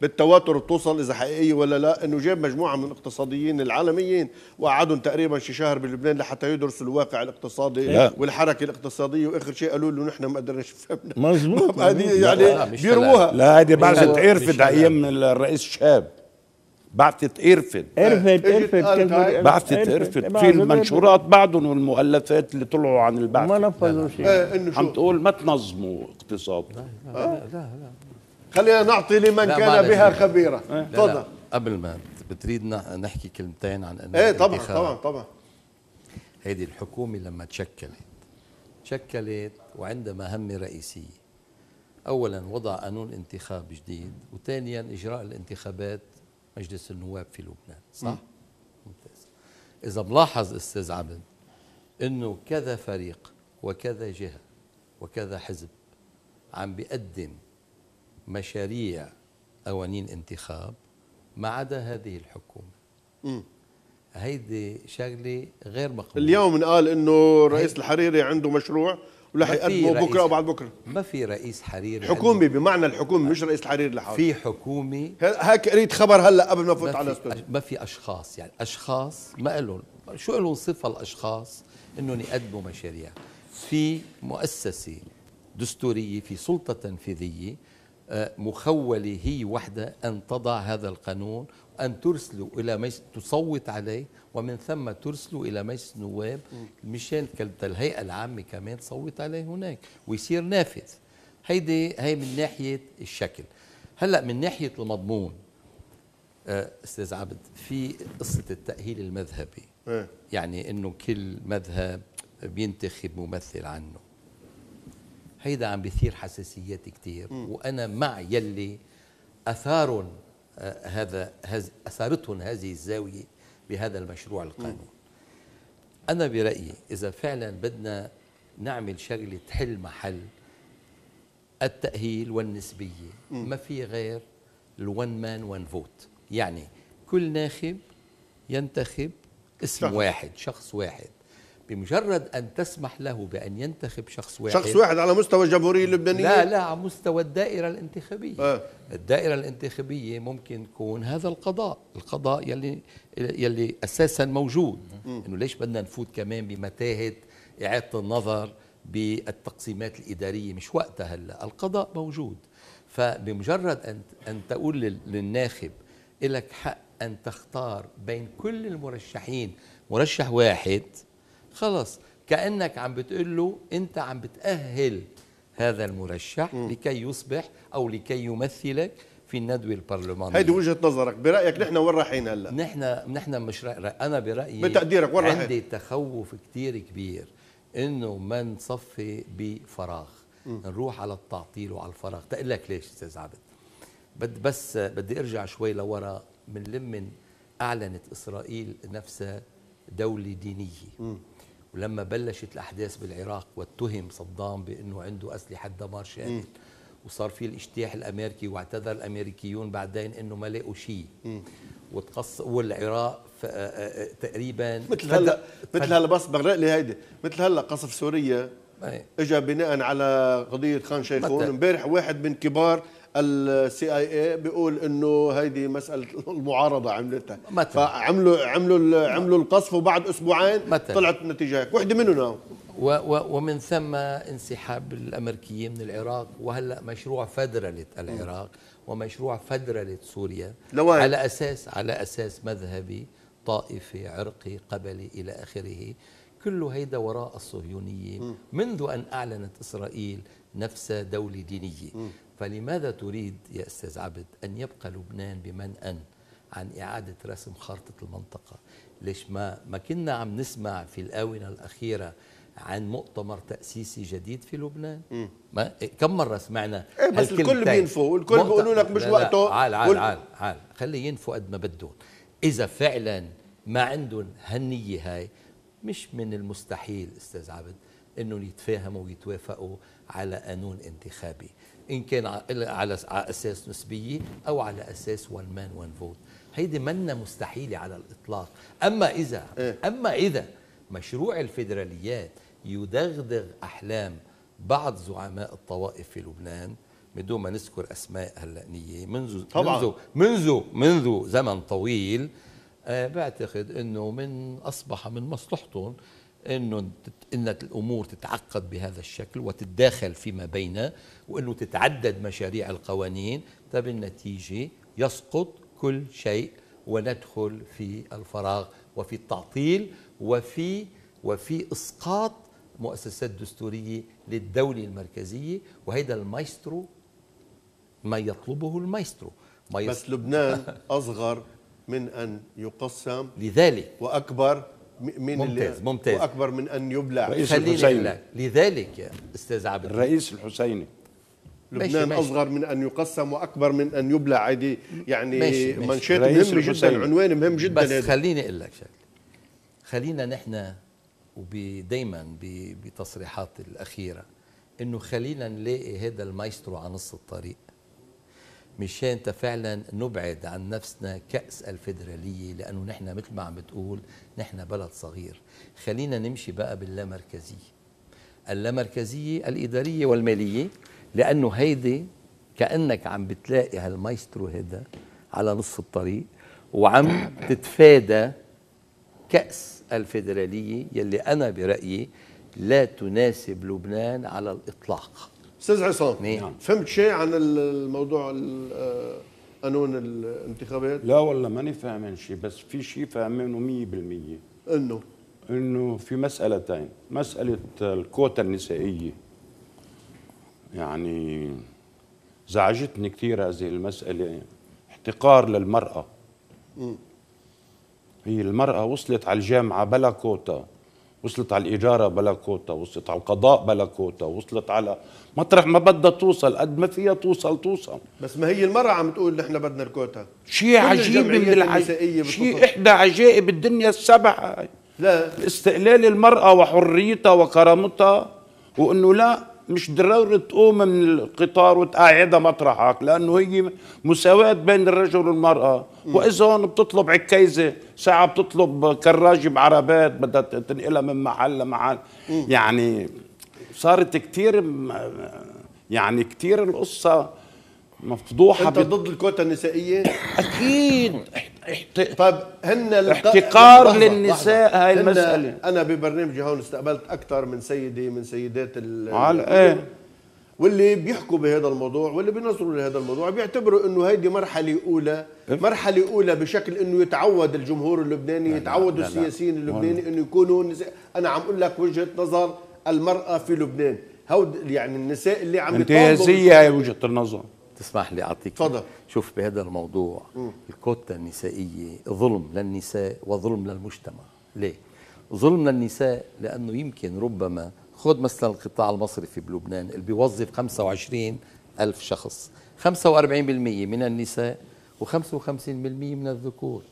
بالتواتر بتوصل إذا حقيقيه ولا لا. إنه جاب مجموعة من الاقتصاديين العالميين وقعدهم تقريبا شي شهر بلبنان لحتى يدرسوا الواقع الاقتصادي لا. والحركة الاقتصادية. وآخر شيء قالوا له نحن ما قدرناش نفهمنا. مزبوط هذه يعني بيروها. لا هذه بعثت عرفت أيام الرئيس شاب. بعثت قرفت قرفت قرفت بعثت قرفت في المنشورات بعدهم والمؤلفات اللي طلعوا عن البعث ما نفذوا شيء. إيه عم تقول ما تنظموا اقتصاد. لا لا, لا, لا, لا. خلينا نعطي لمن كان بها خبيرا تفضل. قبل ما بتريد نحكي كلمتين عن إنه إيه طبعا طبعا طبعا. هيدي الحكومة لما تشكلت تشكلت وعندها مهمه رئيسية. اولا وضع قانون انتخاب جديد وثانيا إجراء الانتخابات مجلس النواب في لبنان صح؟ ممتاز إذا ملاحظ أستاذ عبد أنه كذا فريق وكذا جهة وكذا حزب عم بيقدم مشاريع قوانين انتخاب ما عدا هذه الحكومة مم. هيدي شغلة غير مقبولة اليوم قال إنه رئيس الحريري عنده مشروع يقدمه رئيس- بكرة أو بعد بكرة. ما في رئيس حريري حكومي بمعنى الحكومة مش رئيس الحريري لحاله في حكومة هيك قريت خبر هلأ قبل ما فوت على استوديو ما في أشخاص يعني أشخاص ما لهم شو لهم صفة الأشخاص؟ إنهم يقدموا مشاريع. في مؤسسة دستورية في سلطة تنفيذية آه، مخولة هي وحدة أن تضع هذا القانون أن ترسله إلى مجلس تصوت عليه ومن ثم ترسله إلى مجلس النواب مشان الهيئة العامة كمان تصوت عليه هناك ويصير نافذ. هيدي هي من ناحية الشكل. هلأ من ناحية المضمون آه، أستاذ عبد في قصة التأهيل المذهبي. إيه. يعني إنه كل مذهب بينتخب ممثل عنه. هيدا عم بيثير حساسيات كتير. وأنا مع يلي اثار آه، هذا هز أثارتهم هذه الزاوية بهذا المشروع القانون. أنا برأيي إذا فعلا بدنا نعمل شغلة تحل محل التأهيل والنسبية ما في غير الون مان وان فوت يعني كل ناخب ينتخب اسم شخص. واحد شخص واحد. بمجرد أن تسمح له بأن ينتخب شخص واحد. شخص واحد على مستوى الجمهورية اللبنانية. لا لا على مستوى الدائرة الانتخابية. آه. الدائرة الانتخابية ممكن تكون هذا القضاء القضاء يلي يلي أساسا موجود. إنه ليش بدنا نفوت كمان بمتاهة إعادة النظر بالتقسيمات الإدارية؟ مش وقتها هلأ القضاء موجود. فبمجرد أن أن تقول لل- للناخب لك حق أن تختار بين كل المرشحين مرشح واحد خلص كأنك عم بتقول له أنت عم بتأهل هذا المرشح لكي يصبح أو لكي يمثلك في الندوة البرلمانية. هيدي وجهة نظرك برأيك نحن وين رايحين هلا؟ نحن نحن مش رأي أنا برأيي بتقديرك وين؟ عندي تخوف كتير كبير إنه ما نصفي بفراغ. نروح على التعطيل وعلى الفراغ. تقول لك ليش أستاذ عبد بد بس بدي أرجع شوي لورا من لمن أعلنت إسرائيل نفسها دولة دينية. ولما بلشت الأحداث بالعراق واتهم صدام بأنه عنده أسلحة دمار شامل وصار في الاجتياح الأمريكي واعتذر الأمريكيون بعدين إنه ما لقوا شيء وتقص والعراق ف- آه، آه، تقريبا مثل هلا مثل هلأ بس بغرق لي هيدي مثل هلأ قصف سوريا. اجى بناء على قضية خان شيخون؟ امبارح واحد من كبار السي اي اي بيقول إنه هيدي مسألة المعارضة عملتها. متى؟ فعملوا عملوا عملوا القصف وبعد أسبوعين متى؟ طلعت النتيجة هيك. وحدة منهم ومن ثم انسحاب الأمريكيين من العراق وهلأ مشروع فدرله العراق ومشروع فدرله سوريا لوين؟ على أساس على أساس مذهبي طائفي عرقي قبلي إلى آخره. كل هيدا وراء الصهيونية منذ أن أعلنت إسرائيل نفسها دولة دينية. فلماذا تريد يا أستاذ عبد أن يبقى لبنان بمنأى عن إعادة رسم خارطة المنطقة؟ ليش ما ما كنا عم نسمع في الآونة الأخيرة عن مؤتمر تأسيسي جديد في لبنان؟ ما كم مرة سمعنا إيه بس الكل؟ بينفوا، والكل مؤت- بيقولوا لك مش وقته، عال عال وال- عال عال. خلي ينفوا قد ما بدهم. إذا فعلا ما عندهم هالنية هاي مش من المستحيل أستاذ عبد إنهم يتفاهموا ويتوافقوا على قانون انتخابي. إن كان على أساس نسبية أو على أساس وان مان وان فوت هيدي منا مستحيلة على الإطلاق أما إذا إيه. أما إذا مشروع الفيدراليات يدغدغ أحلام بعض زعماء الطوائف في لبنان بدون ما نذكر أسماء هلأ نية منذ طبعاً. منذ منذ منذ زمن طويل آه، بعتقد إنه من أصبح من مصلحتهم إنه إن الأمور تتعقد بهذا الشكل وتتداخل فيما بينها وإنه تتعدد مشاريع القوانين فبالنتيجة يسقط كل شيء وندخل في الفراغ وفي التعطيل وفي وفي إسقاط مؤسسات دستورية للدولة المركزية وهيدا المايسترو ما يطلبه المايسترو. ما يس- بس لبنان أصغر من أن يقسم. لذلك. وأكبر م- من ممتاز، اللي ممتاز. وأكبر من أن يبلع رئيس الحسيني. لذلك يا أستاذ عبد الرئيس الحسيني ماشي، لبنان ماشي. أصغر من أن يقسم وأكبر من أن يبلع هيدي يعني ماشي، ماشي. منشات مهم جدا. عنوان مهم جدا بس هذا. خليني أقول لك شغلة خلينا نحن ودائما بتصريحات الأخيرة إنه خلينا نلاقي هذا المايسترو على نص الطريق مشان فعلا نبعد عن نفسنا كأس الفيدرالية؟ لأنه نحن مثل ما عم بتقول نحن بلد صغير. خلينا نمشي بقى باللامركزية. اللامركزية الإدارية والمالية لأنه هيدي كأنك عم بتلاقي هالمايسترو هذا على نص الطريق وعم تتفادى كأس الفيدرالية يلي أنا برأيي لا تناسب لبنان على الإطلاق. أستاذ عصام نعم. فهمت شيء عن الموضوع ال- آه، قانون الانتخابات؟ لا والله ماني فاهمين شيء بس في شيء فاهمينه 100% إنه؟ إنه في مسألتين مسألة الكوتا النسائية. يعني زعجتني كثير هذه المسألة احتقار للمرأة. هي المرأة وصلت على الجامعة بلا كوتا وصلت على الإدارة بلا كوتا وصلت على القضاء بلا كوتا وصلت على مطرح ما بدها توصل قد ما فيها توصل توصل. بس ما هي المرأة عم تقول نحن بدنا الكوتا. شيء عجيب من النسائية شيء. إحدى عجائب الدنيا السبع. هاي لا. استقلال المرأة وحريتها وكرامتها وإنه لا مش ضروري تقوم من القطار وتقعدها مطرحك لأنه هي مساواة بين الرجل والمرأة. وإذا هون بتطلب عكيزة ساعة بتطلب كراجة بعربات بدها تنقلها من محل لمحل. يعني صارت كتير يعني كتير القصة مفضوحة انت بت- ضد الكوتا النسائية أكيد احت- طيب هن احتقار لحظة، للنساء لحظة. هاي المسألة. أنا ببرنامجي هون استقبلت أكثر من سيدة من سيدات ال على إيه واللي بيحكوا بهذا الموضوع واللي بينظروا لهذا الموضوع بيعتبروا إنه هيدي مرحلة أولى مرحلة أولى بشكل إنه يتعود الجمهور اللبناني يتعودوا لا، لا. السياسيين اللبناني إنه يكونوا نساء أنا عم أقول لك وجهة نظر المرأة في لبنان. هود يعني النساء اللي عم يطالبوا انتهازية هاي وجهة النظر. تسمح لي أعطيك تفضل. شوف بهذا الموضوع الكوتا النسائية ظلم للنساء وظلم للمجتمع. ليه؟ ظلم للنساء لأنه يمكن ربما خذ مثلا القطاع المصرفي بلبنان اللي بيوظف 25 ألف شخص. 45% من النساء و55% من الذكور.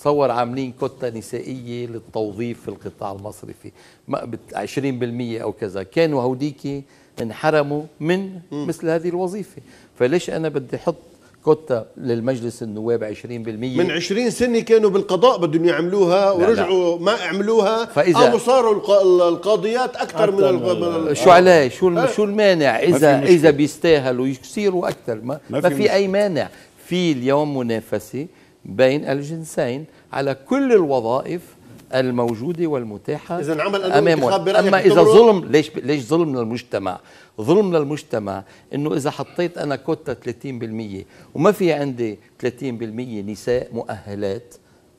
تصور عاملين كوتا نسائية للتوظيف في القطاع المصرفي ما بت- 20% أو كذا. كانوا هوديك انحرموا من مثل هذه الوظيفة. فليش أنا بدي أحط كوتا للمجلس النواب 20% من 20 سنة كانوا بالقضاء بدهم يعملوها ورجعوا ما عملوها. فإذا- أو صاروا الق- القاضيات أكثر من, من- شو عليه؟ شو آه. شو المانع؟ اذا في. اذا بيستاهلوا يصيروا أكثر. ما, ما ما في في, مشكلة. اي مانع. في اليوم منافسة. بين الجنسين على كل الوظائف الموجودة والمتاحة إذا عمل أما إذا يعتبره- ظلم ليش ليش ظلم للمجتمع؟ ظلم للمجتمع إنه إذا حطيت أنا كوتا 30% وما في عندي 30% نساء مؤهلات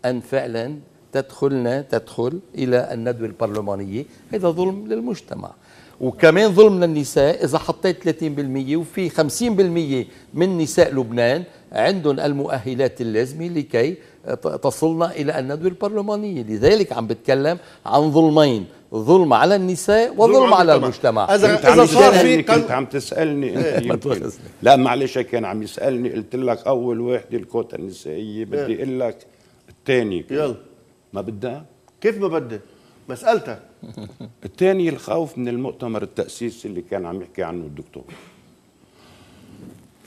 أن فعلا تدخلنا تدخل إلى الندوة البرلمانية. هذا ظلم للمجتمع. وكمان ظلم للنساء إذا حطيت 30% وفي 50% من نساء لبنان عندهم المؤهلات اللازمة لكي تصلنا إلى الندوه البرلمانية. لذلك عم بتكلم عن ظلمين ظلم على النساء وظلم على المجتمع. إذا كنت عم إذا صار في كنت عم تسألني إنت يمكن. لا معلش كان عم يسألني. قلت لك أول وحدة الكوتا النسائية بدي إيه. أقول لك الثاني يلا. ما بدها؟ كيف ما بدي مسألتك الثاني الخوف من المؤتمر التأسيسي اللي كان عم يحكي عنه الدكتور.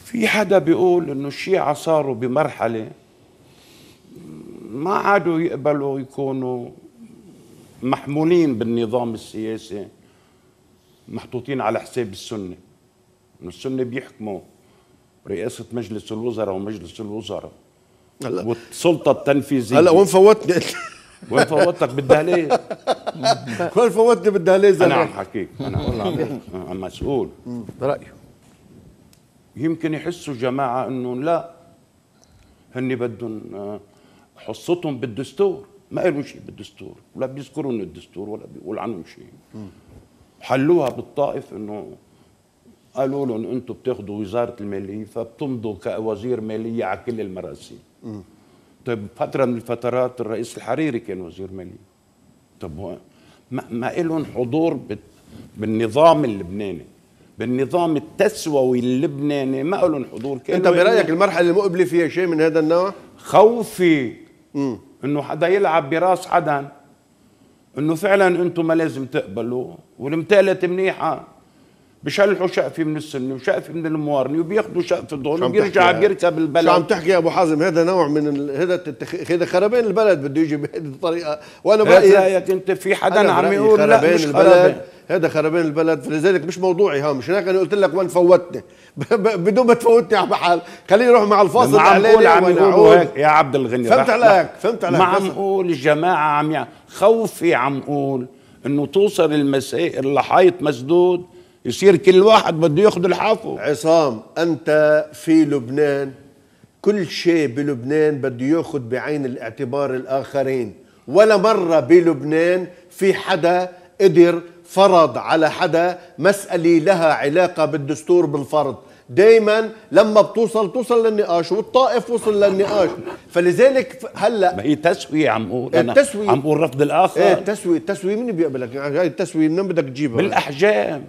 في حدا بيقول إنه الشيعة صاروا بمرحلة ما عادوا يقبلوا يكونوا محمولين بالنظام السياسي محطوطين على حساب السنة. إنه السنة بيحكموا رئاسة مجلس الوزراء ومجلس الوزراء هلا. والسلطة التنفيذية. هلا وين فوتني؟ وين فوتك بدها وين فوتني بالدهليز أنا عم حكيك. أنا والله عم عم مسؤول. برأيه. يمكن يحسوا جماعة إنه لا هن بدهم آه، حصتهم بالدستور. ما قالوا شيء بالدستور. ولا بيذكروا إنه الدستور ولا بيقول عنهم شيء. حلوها بالطائف إنه قالوا لهم أنتم بتاخذوا وزارة المالية فبتمضوا كوزير مالية على كل المراسيم طيب فترة من الفترات الرئيس الحريري كان وزير مالية. طب هو ما, ما لهم حضور بال- بالنظام اللبناني. بالنظام التسووي اللبناني ما لهم حضور. أنت برأيك المرحلة المقبله فيها شيء من هذا النوع؟ خوفي إنه حدا يلعب براس حدا. إنه فعلا أنتم ما لازم تقبلوا. والمثالة منيحة. بشلحوا شقفه من السنة وشقفه من الموارنه وبياخذوا شقفه دول عم وبيرجع؟ بيركب شو عم البلد تحكي يا أبو حازم؟ هذا نوع من. هذا التخ... هذا خربان البلد بده يجي بهذه الطريقة. وأنا برايي رأيك أنت في حدا عم يقول لا مش البلد خربان. هذا خربان البلد. فلذلك مش موضوعي ها مش هناك أنا قلت لك وين فوتني. بدون ما تفوتني على محل خليني أروح مع الفاصل ما عم بقول الإعلاني عم وأنا يقولوا. هيك. يا عبد الغني فهمت عليك فهمت عليك. ما عم قول الجماعة عم. خوفي عم قول إنه توصل المسائل لحيط مسدود يصير كل واحد بده ياخذ الحافه عصام أنت في لبنان كل شيء بلبنان بده ياخذ بعين الاعتبار الآخرين. ولا مرة بلبنان في حدا قدر فرض على حدا مسألة لها علاقة بالدستور بالفرض. دائما لما بتوصل توصل للنقاش والطائف وصل للنقاش. فلذلك هلأ ما هي تسوية عم قول أنا. التسوية. عم قول رفض الآخر. إيه التسويه التسويه مين بيقبلك؟ يعني هاي التسوية منين بدك تجيبها؟ بالأحجام.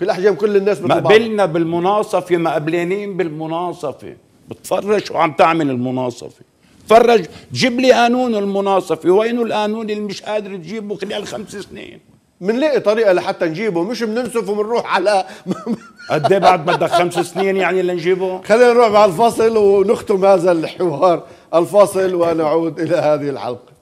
كل أحجام كل الناس مثل بعض. مقبلنا بالمناصفة مقبلانين بالمناصفة. بتفرج شو عم تعمل المناصفة. تفرج جيب لي قانون المناصفة. وينه القانون اللي مش قادر تجيبه خلال خمس سنين؟ بنلاقي طريقة لحتى نجيبه. مش بننسف وبنروح على قد إيه بعد بدك خمس سنين يعني لنجيبه؟ خلينا نروح مع الفاصل ونختم هذا الحوار. الفاصل ونعود إلى هذه الحلقة.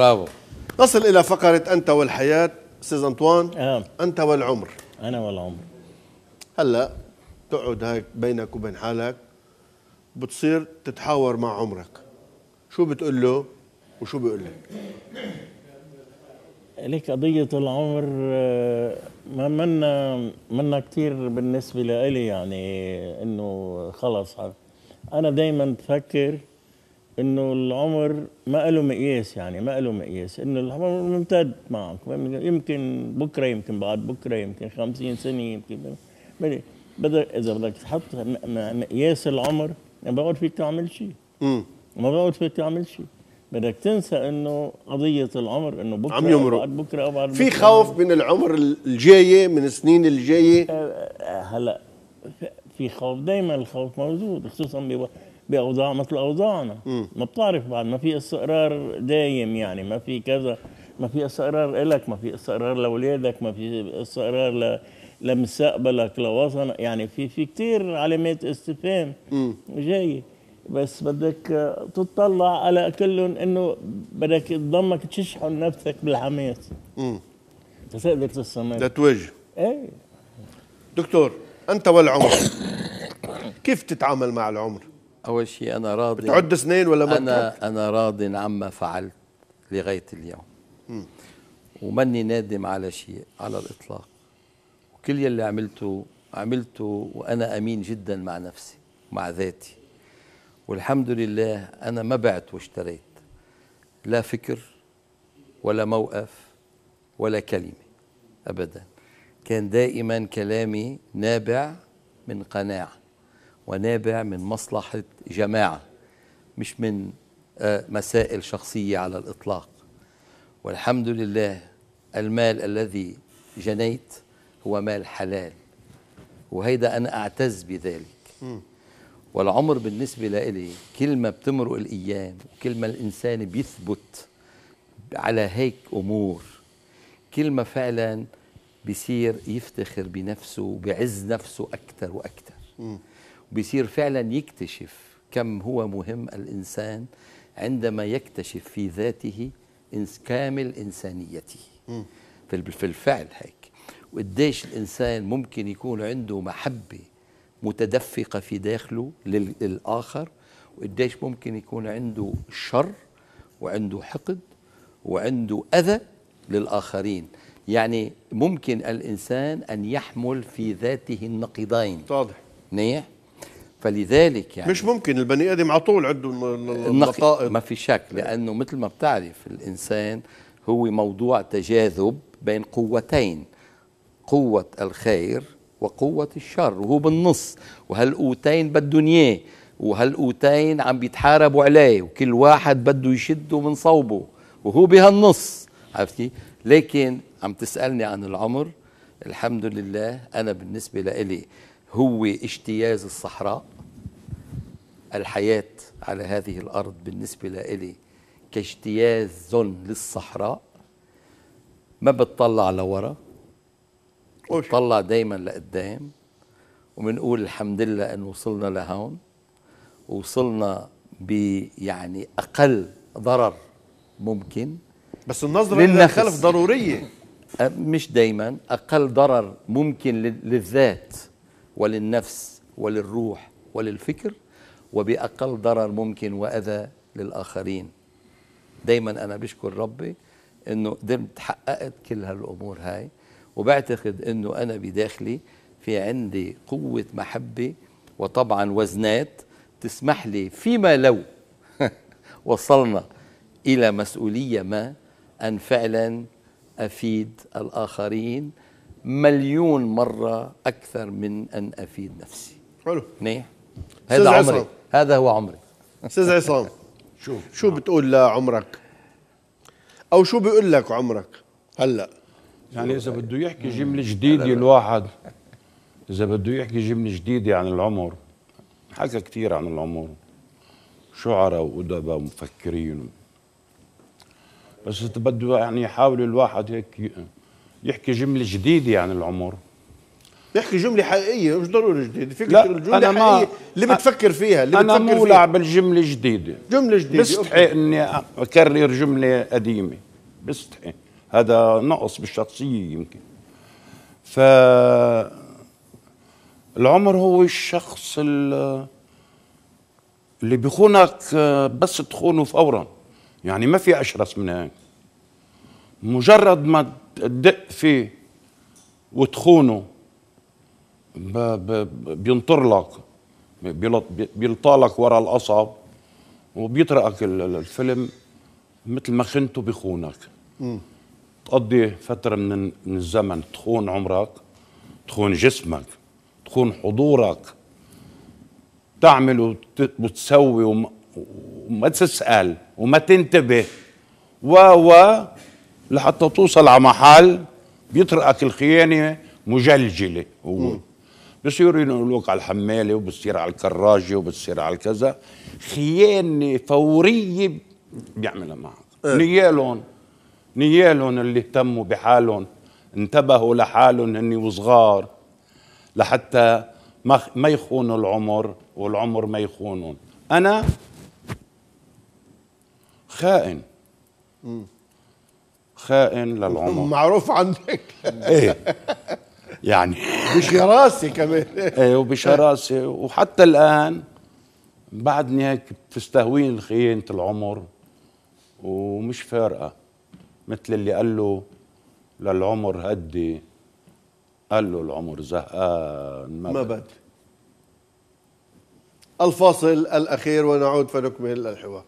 برافو. نصل إلى فقرة أنت والحياة أستاذ أنطوان آه. أنت والعمر. أنا والعمر. هلأ تقعد هيك بينك وبين حالك بتصير تتحاور مع عمرك. شو بتقول له وشو بيقول لك؟ ليك قضية العمر آه، ما منا منا كتير بالنسبة لإلي يعني إنه خلص. أنا دايما بفكر إنه العمر ما له مقياس يعني ما له مقياس. إنه العمر ممتد معك. يمكن بكرة يمكن بعد بكرة يمكن خمسين سنة يمكن بدك إذا بدك تحط مقياس العمر ما بقعد فيك تعمل شيء ما بقعد فيك تعمل شيء بدك تنسى إنه قضية العمر إنه بكرة عم يمرق. بعد بكرة أو بعد في بكرة. خوف من العمر الجاية من السنين الجاية؟ آه، هلأ في خوف دائما الخوف موجود خصوصا باوضاع مثل اوضاعنا ما بتعرف بعد ما في استقرار دايم يعني ما في كذا. ما في استقرار لك ما في استقرار لأولادك ما في استقرار ل لمستقبلك لوطنك. يعني في في كثير علامات استفهام. جاية بس بدك تطلع على كلهم إنه بدك تضمك تشحن نفسك بالحماس. تقدر تستمر. لتواجه إيه. دكتور أنت والعمر كيف تتعامل مع العمر؟ أول شيء أنا راضي تعد سنين ولا ما أنا أنا راض عما فعلت لغاية اليوم. وماني نادم على شيء على الإطلاق. وكل يلي عملته عملته وأنا أمين جدا مع نفسي مع ذاتي. والحمد لله أنا ما بعت واشتريت. لا فكر ولا موقف ولا كلمة ابدا. كان دائما كلامي نابع من قناعة. ونابع من مصلحة جماعة مش من آه، مسائل شخصية على الإطلاق. والحمد لله المال الذي جنيت هو مال حلال وهيدا أنا أعتز بذلك. والعمر بالنسبة لإلي كل ما بتمرق الأيام وكل ما الإنسان بيثبت على هيك أمور. كل ما فعلا بيصير يفتخر بنفسه وبيعز نفسه أكثر وأكثر بيصير فعلا يكتشف كم هو مهم الإنسان عندما يكتشف في ذاته إنس كامل إنسانيته. في الفعل هيك. وقديش الإنسان ممكن يكون عنده محبة متدفقة في داخله لل- للآخر وقديش ممكن يكون عنده شر وعنده حقد وعنده أذى للآخرين. يعني ممكن الإنسان أن يحمل في ذاته النقيضين. واضح. منيح فلذلك يعني مش ممكن البني آدم على طول عنده النقائض ما في شك لأنه مثل ما بتعرف الإنسان هو موضوع تجاذب بين قوتين قوة الخير وقوة الشر وهو بالنص. وهالقوتين بدهم إياه وهالقوتين عم بيتحاربوا عليه وكل واحد بده يشده من صوبه وهو بهالنص. عرفتي لكن عم تسألني عن العمر الحمد لله أنا بالنسبة لإلي هو اجتياز الصحراء. الحياة على هذه الأرض بالنسبة لإلي كاجتياز للصحراء. ما بتطلع لورا. بتطلع دايما لقدام وبنقول الحمد لله أن وصلنا لهون. وصلنا بيعني أقل ضرر ممكن. بس للنفس. للخلف ضرورية. أه، مش دايما أقل ضرر ممكن لل- للذات. وللنفس وللروح وللفكر وبأقل ضرر ممكن وأذى للآخرين. دايما أنا بشكر ربي إنه قدرت حققت كل هالأمور هاي وبعتقد إنه أنا بداخلي في عندي قوة محبة وطبعا وزنات تسمح لي فيما لو وصلنا إلى مسؤولية ما أن فعلا أفيد الآخرين مليون مرة أكثر من أن أفيد نفسي. حلو. منيح؟ أستاذ هذا عصام. عمري. هذا هو عمري. أستاذ عصام شو؟ شو بتقول لعمرك؟ أو شو بيقول لك عمرك هلأ؟ يعني إذا بده يحكي جملة جديدة الواحد إذا بده يحكي جملة جديدة عن العمر حكى كثير عن العمر. شعراء وأدباء ومفكرين. بس إذا بده يعني يحاول الواحد هيك يحكي جملة جديدة عن العمر. بيحكي جملة حقيقية مش ضروري جديدة. فيك الجملة أنا ما- حقيقية اللي بتفكر فيها اللي أنا بتفكر مولع فيها. بالجمله جديدة. جملة جديدة بستحي. إني أكرر جملة قديمة. بستحي. هذا نقص بالشخصية يمكن. ف العمر هو الشخص ال- اللي بيخونك بس تخونه فورا. يعني ما في أشرس من هيك. مجرد ما تدق فيه وتخونه ب- ب- بينطر لك بيلط- بيلطالك ورا القصب وبيطرقك ال- ال- الفيلم مثل ما خنته بخونك. تقضي فترة من من الزمن تخون عمرك تخون جسمك تخون حضورك. تعمل وت- وتسوي وما, وما تسأل وما تنتبه. و و لحتى توصل على محل بيطرقك الخيانة مجلجلة هو. بصيروا ينقلوك على الحمالة وبتصير على الكراجة وبتصير على الكذا خيانة فورية بيعملها معك. إيه. نيالهم نيالهم اللي اهتموا بحالهم انتبهوا لحالهم هني وصغار لحتى ما ما يخونوا العمر والعمر ما يخونهم. أنا خائن. خائن للعمر. معروف عندك. إيه. يعني. بشراسة كمان. إيه وبشراسة. وحتى الآن بعدني هيك بتستهوين خيانة العمر ومش فارقة. مثل اللي قال له للعمر هدي. قال له العمر زهقان ما بدي الفاصل الأخير ونعود فنكمل الحوار.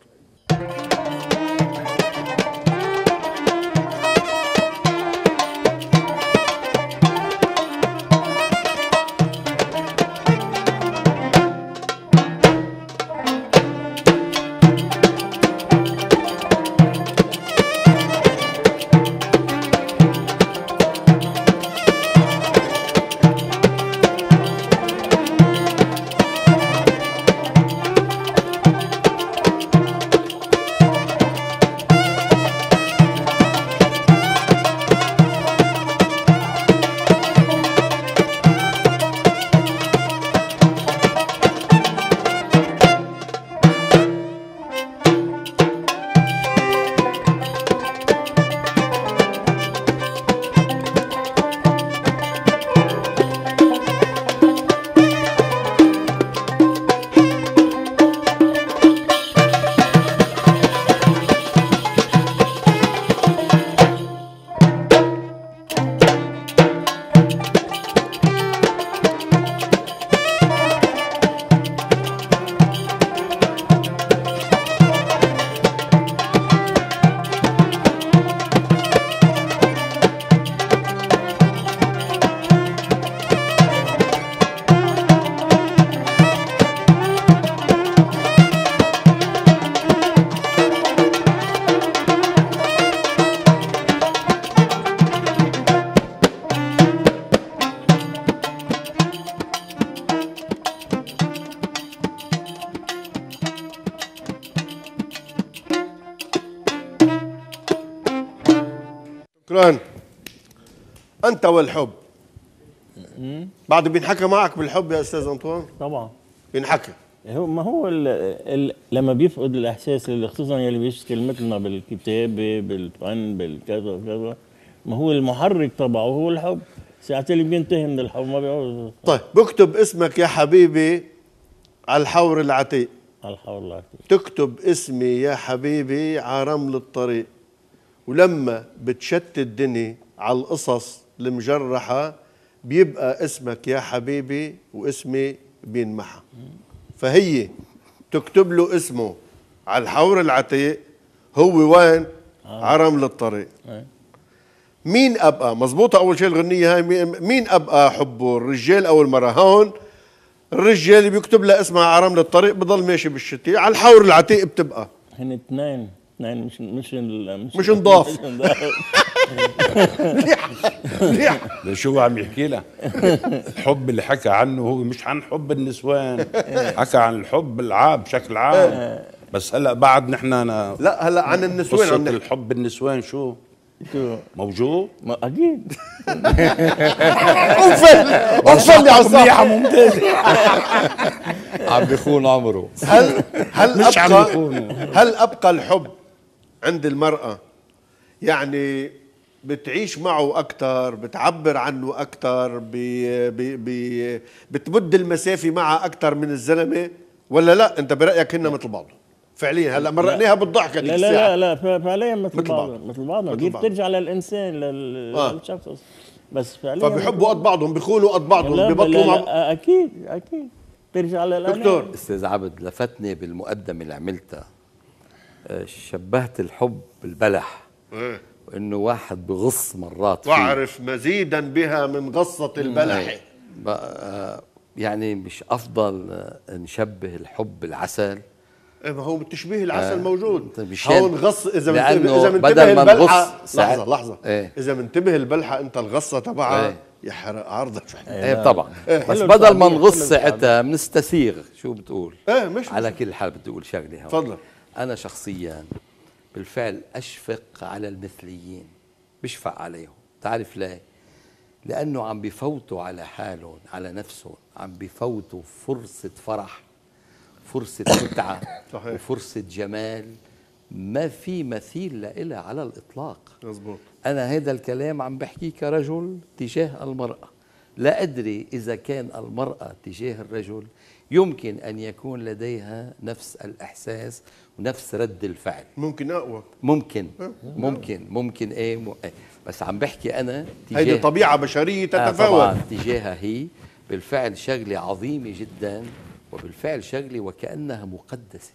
بعد بينحكى معك بالحب يا أستاذ أنطوان؟ طبعا. بينحكى. هو ما هو ال ال لما بيفقد الإحساس اللي خصوصا يلي بيشتغل مثلنا بالكتابة بالفن بالكذا كذا ما هو المحرك تبعه هو الحب. ساعات اللي بينتهي من الحب ما بيعود طيب بكتب اسمك يا حبيبي على الحور العتيق. على الحول الله تكتب اسمي يا حبيبي على رمل الطريق. ولما بتشتت الدنيا على القصص المجرحة بيبقى اسمك يا حبيبي واسمي بينمحى فهي تكتب له اسمه على الحور العتيق هو وين؟ على رمل الطريق إيه. مين أبقى؟ مزبوطه أول شيء الغنية هاي مين- مين أبقى حبه؟ الرجال أو المراه هون الرجال بيكتب له اسمها على رمل الطريق بضل ماشي بالشتي على الحور العتيق بتبقى. هن اثنين اثنين مش مش ال- مش نضاف. مش نضاف. منيح شو عم يحكي لها؟ الحب اللي حكى عنه هو مش عن حب النسوان حكى عن الحب العام بشكل عام. بس هلا بعد نحن أنا لا هلا عن النسوان نحكي. الحب النسوان شو؟ موجود؟ ما أكيد. اوفل اوفل يا عصام ممتازة. عم بيخون عمره. هل هل مش ابقى. هل أبقى الحب عند المرأة؟ يعني بتعيش معه أكثر بتعبر عنه بي بتمد المسافة معه أكثر من الزلمة ولا لا؟ أنت برأيك هن مثل بعض. فعليا هلأ مرقناها بالضحكه لا لا. لا لا فعليا مثل مثل بعض. مثل بعض. مثل كيف بعض. ترجع للإنسان لل- آه. للشخص؟ بس فعليا فبيحبوا قد بعضهم بيخونوا قد بعضهم ببطلوا مع لا أكيد أكيد. ترجع للأمان دكتور. أستاذ عبد لفتني بالمقدمة اللي عملتها. آه، شبهت الحب بالبلح. إيه. وانه واحد بغص مرات فيه. واعرف مزيدا بها من غصة البلح. بقى- يعني مش أفضل آه، نشبه الحب بالعسل. إيه ما هو تشبيه العسل موجود. أنت مشان- هون غص إذا لأنه منتبه إذا منتبه بدل ما البلحه لحظة لحظة. إيه. إذا منتبه البلحة أنت الغصة تبعها إيه. يحرق عرضك إيه طبعا. بس حلو بدل ما نغص ساعتها بنستسيغ. شو بتقول؟ إيه مش على كل حال بدي أقول شغلة هون. تفضل. أنا شخصيا بالفعل أشفق على المثليين بشفق عليهم. تعرف ليه؟ لأنه عم بفوتوا على حالهم على نفسهم. عم بفوتوا فرصة فرح فرصة متعة صحيح. وفرصة جمال. ما في مثيل لها على الإطلاق. مزبوط أنا هذا الكلام عم بحكيه كرجل تجاه المرأة. لا أدري إذا كان المرأة تجاه الرجل. يمكن أن يكون لديها نفس الإحساس ونفس رد الفعل. ممكن أقوى. ممكن. ممكن. ممكن إيه, م... إيه. بس عم بحكي أنا تجاه هيدي طبيعة بشرية آه تتفاوت طبعا تجاهها هي بالفعل شغلة عظيمة جدا وبالفعل شغلة وكأنها مقدسة.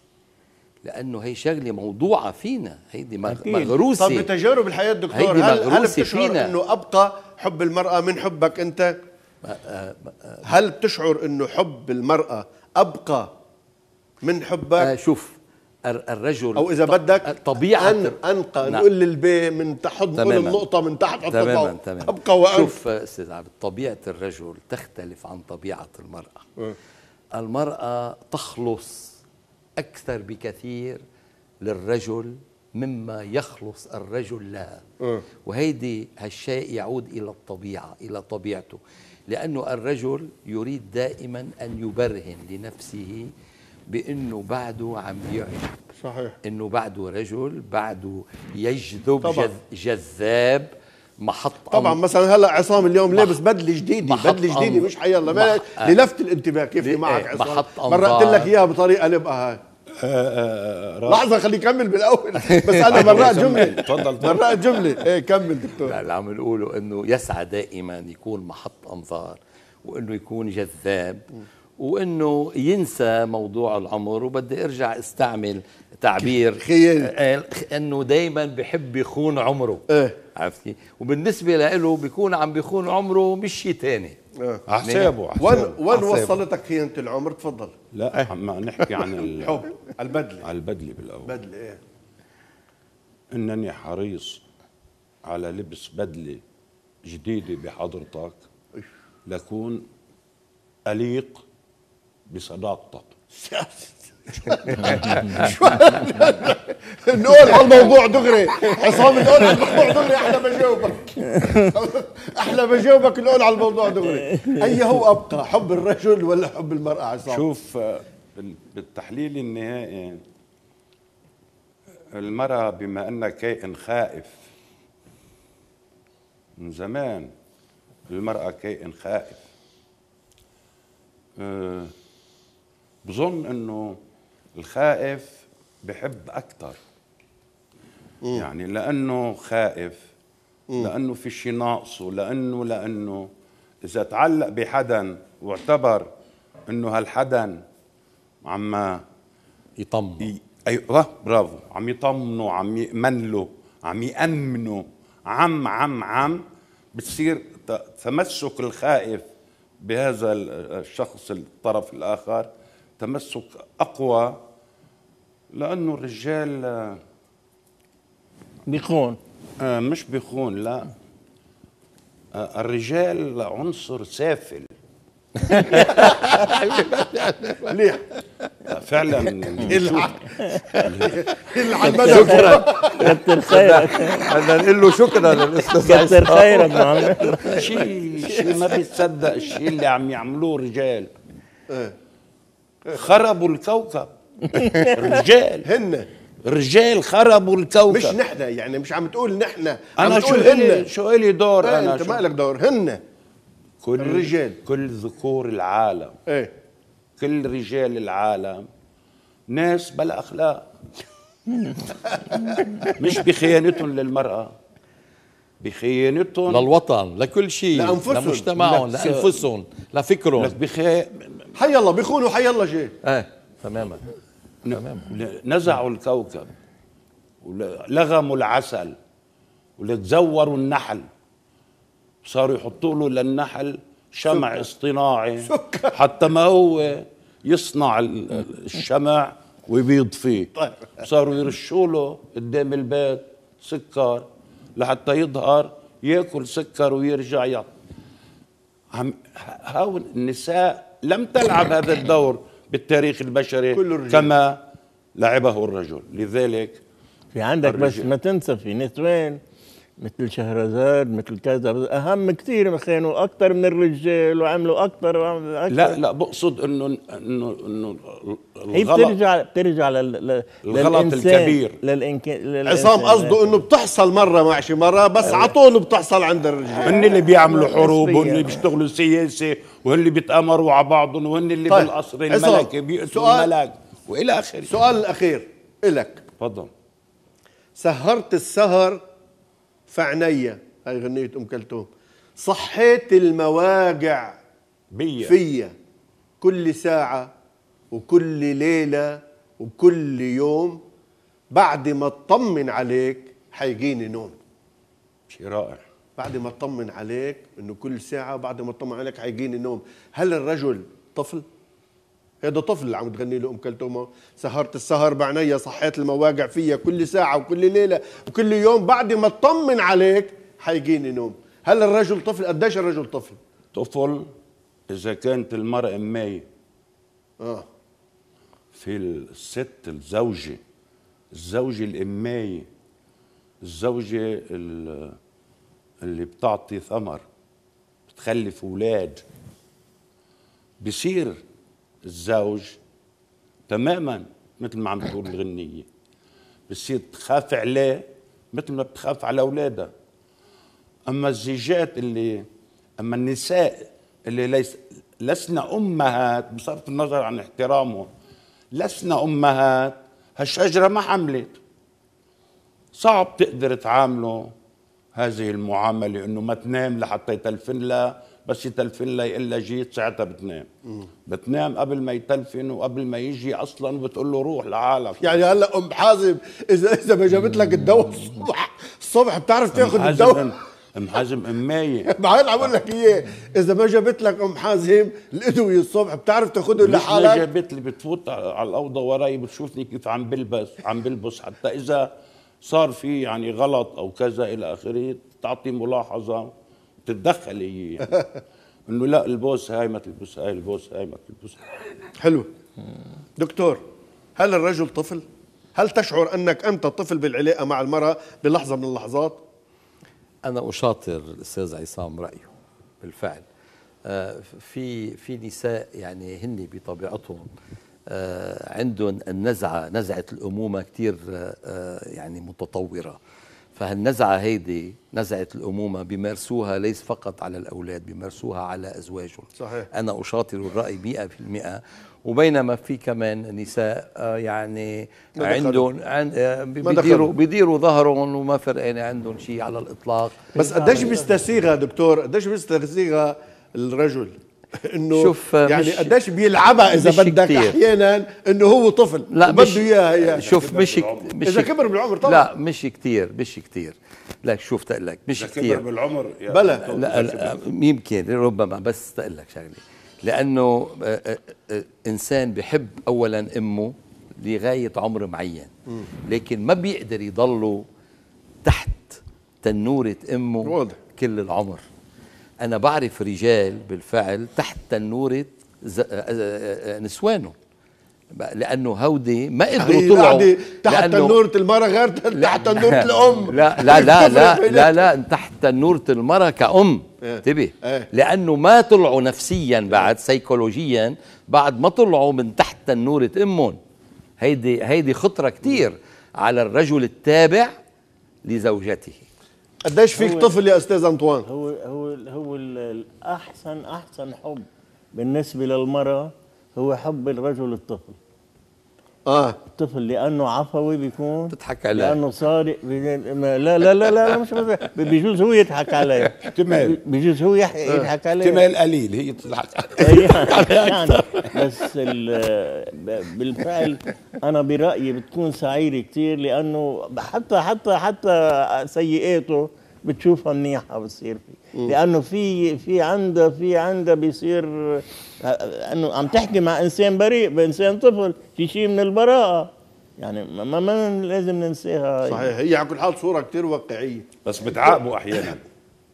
لأنه هي شغلة موضوعة فينا. هيدي مغ- أكيد. مغروسة. طب بتجارب الحياة دكتور هيدي هل هل بتشعر فينا. إنه أبقى حب المرأة من حبك أنت؟ هل بتشعر إنه حب المرأة أبقى من حبك؟ آه شوف الرجل أو إذا بدك طبيعة أن انقى نعم. نقول للبي من تحت نقول. النقطة من تحت حط تماما. تماما. أبقى وانف شوف أستاذ عبد طبيعة الرجل تختلف عن طبيعة المرأة. المرأة تخلص أكثر بكثير للرجل مما يخلص الرجل لها. وهيدي هالشيء يعود إلى الطبيعة إلى طبيعته. لأنه الرجل يريد دائما أن يبرهن لنفسه بأنه بعده عم يعجب صحيح. إنه بعده رجل بعده يجذب طبعاً. جذاب محط طبعا أم- مثلا هلأ عصام اليوم مح- لابس بدلة جديدة محط بدلة جديدة أنظ- مش حيلا ما مح- آه. للفت الانتباه. كيف ليه- معك إيه، عصام؟ محط مرقت. لك إياها بطريقة لبقى هاي. را- لحظة خليه يكمل بالأول. بس أنا مرقت جملة. تفضل تفضل. مرقت جملة. إيه كمل دكتور. لا، اللي عم نقوله إنه يسعى دائما يكون محط أنظار وإنه يكون جذاب. وإنه ينسى موضوع العمر وبدي أرجع أستعمل تعبير خيال. آه، إنه دائما بحب يخون عمره إيه. عرفتي وبالنسبة له بيكون عم بيخون عمره مش شيء ثاني آه. على حسابه على وين حسابه. وين. وصلتك خيانة العمر تفضل لا عم نحكي عن ال- حب البدلة على البدلة بالأول بدلة إيه إنني حريص على لبس بدلة جديدة بحضرتك لكون أليق بصداقتك. نقول على الموضوع دغري. عصام نقول على الموضوع دغري أحلى بجاوبك أحلى بجاوبك نقول على الموضوع دغري. أي هو أبقى حب الرجل ولا حب المرأة؟ عصام. شوف آه، بال- بالتحليل النهائي المرأة بما أنها كائن خائف. من زمان المرأة كائن خائف. آه، بظن أنه الخائف بحب أكثر يعني لأنه خائف لأنه في شيء ناقصه لأنه لأنه إذا تعلق بحدا واعتبر أنه هالحدا عم يطمن. ي- أيوه برافو عم يطمنوا عم يأمن له عم يأمنوا عم عم عم بتصير تمسك الخائف بهذا ال- الشخص الطرف الآخر تمسك أقوى لأنه الرجال آه، بيخون. آه، مش بيخون لا. آه، الرجال عنصر سافل. مليح فعلا. العب. شكرا كتر خيرك. بدنا نقول له شكرا للاستاذ كتر خيرك معلم. شيء شيء ما بيتصدق الشيء اللي عم يعملوه الرجال خربوا الكوكب. الرجال. هن. الرجال خربوا الكوكب. مش نحن يعني مش عم تقول نحن أنا شو هن. شو إلي دور إيه، أنا أنت ما لك دور؟ هن. كل الرجال. كل ذكور العالم. إيه. كل رجال العالم. ناس بلا أخلاق. مش بخيانتهم للمرأة. بخيانتهم للوطن لكل شيء لأنفسهم. لمجتمعهم لا. لأنفسهم لفكرهم. لك بخي... حي الله بيخونوا حي الله شيء. إيه تماما. ن- نزعوا الكوكب ولغموا العسل ولتزوروا النحل. صاروا يحطوا له للنحل شمع اصطناعي. حتى ما هو يصنع ال- الشمع ويبيض فيه. طيب. صاروا يرشوا له قدام البيت سكر لحتى يظهر ياكل سكر ويرجع يعطي. عم هاو النساء لم تلعب هذا الدور بالتاريخ البشري. كما لعبه الرجل لذلك في عندك بس الرجال. ما تنسى في نسوان مثل شهرزاد مثل كذا أهم كثير مخانوا أكثر من الرجال وعملوا أكثر وعملوا لا لا بقصد انه انه إنه هي الغلط بترجع بترجع لل... لل... الغلط للإنسان. الكبير. للإنك... عصام قصده إنه بتحصل مرة مع شي مرة بس على طول بتحصل عند الرجال هن اللي بيعملوا حروب. وهن اللي بيشتغلوا سياسة وهن اللي بيتأمروا على بعضهم وهن اللي طيب. بالقصر الملكي بيقتلوا. الملك وإلى آخره. السؤال الأخير إلك. تفضل. سهرت السهر في عينيا. هاي غنية أم كلثوم. صحيت المواجع بيا. فيا. كل ساعة وكل ليلة وكل يوم. بعد ما اطمن عليك حيجيني نوم. شيء رائع. بعد ما اطمن عليك إنه كل ساعة بعد ما اطمن عليك حيجيني نوم هل الرجل طفل؟ هذا طفل اللي عم تغني له أم كلثوم سهرت السهر بعينيا صحيت المواجع فيا كل ساعة وكل ليلة وكل يوم بعد ما اطمن عليك حيجيني نوم هل الرجل طفل؟ قديش الرجل طفل؟ طفل إذا كانت المرأة امايه آه في الست الزوجة الزوجة الامايه الزوجة ال- اللي بتعطي ثمر بتخلف أولاد. بصير الزوج تماما مثل ما عم تقول الغنية. بصير تخاف عليه مثل ما بتخاف على اولادها أما الزيجات اللي أما النساء اللي ليس لسنا أمهات بصرف النظر عن احترامهم لسنا أمهات هالشجرة ما حملت. صعب تقدر تعامله. هذه المعاملة إنه ما تنام لحتى يتلفن لها بس يتلفن لها يقول لها جيت ساعتها بتنام. بتنام قبل ما يتلفن وقبل ما يجي أصلا بتقول له روح لحالك يعني هلأ أم حازم اذا إذا ما جابت لك الدواء الصبح الصبح بتعرف تأخذ ام الدواء؟ حازم أم حازم امايه ما هي عم أقول لك إياه. إذا ما جابت لك أم حازم الإدوية الصبح بتعرف تاخذه لحالك؟ جابت لي بتفوت على الأوضة وراي بتشوفني كيف عم بلبس عم بلبس حتى إذا صار في يعني غلط أو كذا إلى آخره تعطي ملاحظة تتدخل هي. يعني. إنه لا البوس هاي ما تلبس هاي البوس هاي ما تلبس. حلو. دكتور هل الرجل طفل؟ هل تشعر أنك أنت طفل بالعلاقة مع المرأة بلحظة من اللحظات؟ أنا أشاطر الأستاذ عصام رأيه بالفعل. آه، في في نساء يعني هن بطبيعتهم عندهم النزعة نزعة الأمومة كتير آه، آه، يعني متطورة فهالنزعة هيدي نزعة الأمومة بيمارسوها ليس فقط على الأولاد بيمارسوها على أزواجهم صحيح. أنا أشاطر الرأي مئة في المئة وبينما في كمان نساء آه، يعني. عندهم عن آه، بيديروا. بيديروا ظهرهم وما فرقانة عندهم شيء على الإطلاق بس قديش بيستسيغها دكتور قديش بيستسيغها الرجل إنه شوف، يعني مش- قديش بيلعبها إذا بدك كتير. أحيانا إنه هو طفل لا وبده مش إياها هي شوف مش مش إذا كبر بالعمر طبعا. لا مش كتير مش كتير لك شوف تقلك مش إذا كبر كتير بالعمر يا بلا. لا, لا يمكن ربما بس تقلك شغلة لأنه آه، آه، آه، إنسان بحب اولا أمه لغاية عمر معين لكن ما بيقدر يضله تحت تنورة أمه واضح. كل العمر أنا بعرف رجال بالفعل تحت تنوره ز- آه، آه، آه، نسوانه. بقى- لأنه هودي ما قدروا طلعوا. قاعدة تحت تنورة المرأة غير تحت تنورة الأم. لا لا لا لا لا لا تحت تنورة المرأة كأم. انتبه إيه. لأنه ما طلعوا نفسيا بعد سيكولوجيا بعد ما طلعوا من تحت تنورة أمهم هيدي هيدي خطرة كتير على الرجل التابع لزوجته. قديش فيك طفل يا أستاذ أنطوان؟ هو هو هو ال- الاحسن أحسن حب بالنسبة للمرأة هو حب الرجل الطفل. آه. الطفل لأنه عفوي بيكون تضحك عليه. لأنه صادق ما- لا لا لا لا مش مش- بيجوز هو يضحك عليه احتمال. بيجوز هو يح- يضحك عليه احتمال قليل هي تضحك. يعني بس ال- ب- بالفعل أنا برأيي بتكون سعيدة كثير لأنه حتى حتى حتى سيئاته بتشوفها منيحة بتصير فيه. لأنه في في عنده في عنده بيصير آه، انه عم تحكي مع إنسان بريء بإنسان طفل في شيء من البراءة. يعني ما, ما- لازم ننساها. صحيح هي على كل حال صورة كثير واقعية. بس بتعاقبوا أحيانا.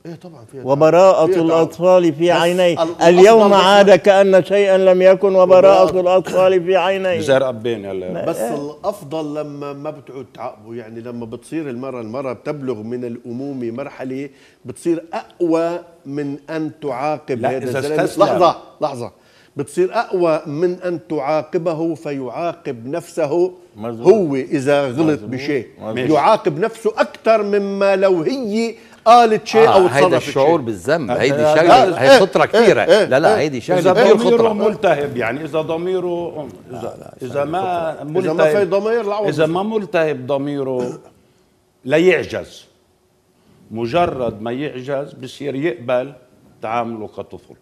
إيه طبعا فيها وبراءة فيها. الأطفال في عينيه ال- اليوم الأفضل عاد كأن شيئا لم يكن وبراءة وبراءة- الأطفال في عينيه زار أبين هلا بس الأفضل لما ما بتعود تعاقبه يعني لما بتصير المرأة المرأة بتبلغ من الأمومة مرحلة بتصير أقوى من أن تعاقب. لا، هذا إذا استسلم. لحظة لحظة. بتصير أقوى من أن تعاقبه فيعاقب نفسه مظبوط. هو إذا غلط بشيء. يعاقب نفسه أكثر مما لو هي قالت شيء أو آه هيدا الشعور. بالذنب. آه، هيدي آه، شغله آه، هي خطرة آه، كثيره آه، لا لا آه. هيدي شغلة إذا كثير ضميره خطرة. ملتهب يعني إذا ضميره اذا إذا ما إذا ما في ملتهب ضمير إذا ما ملتهب ضميره لا يعجز. مجرد ما يعجز بصير يقبل تعامله كطفل.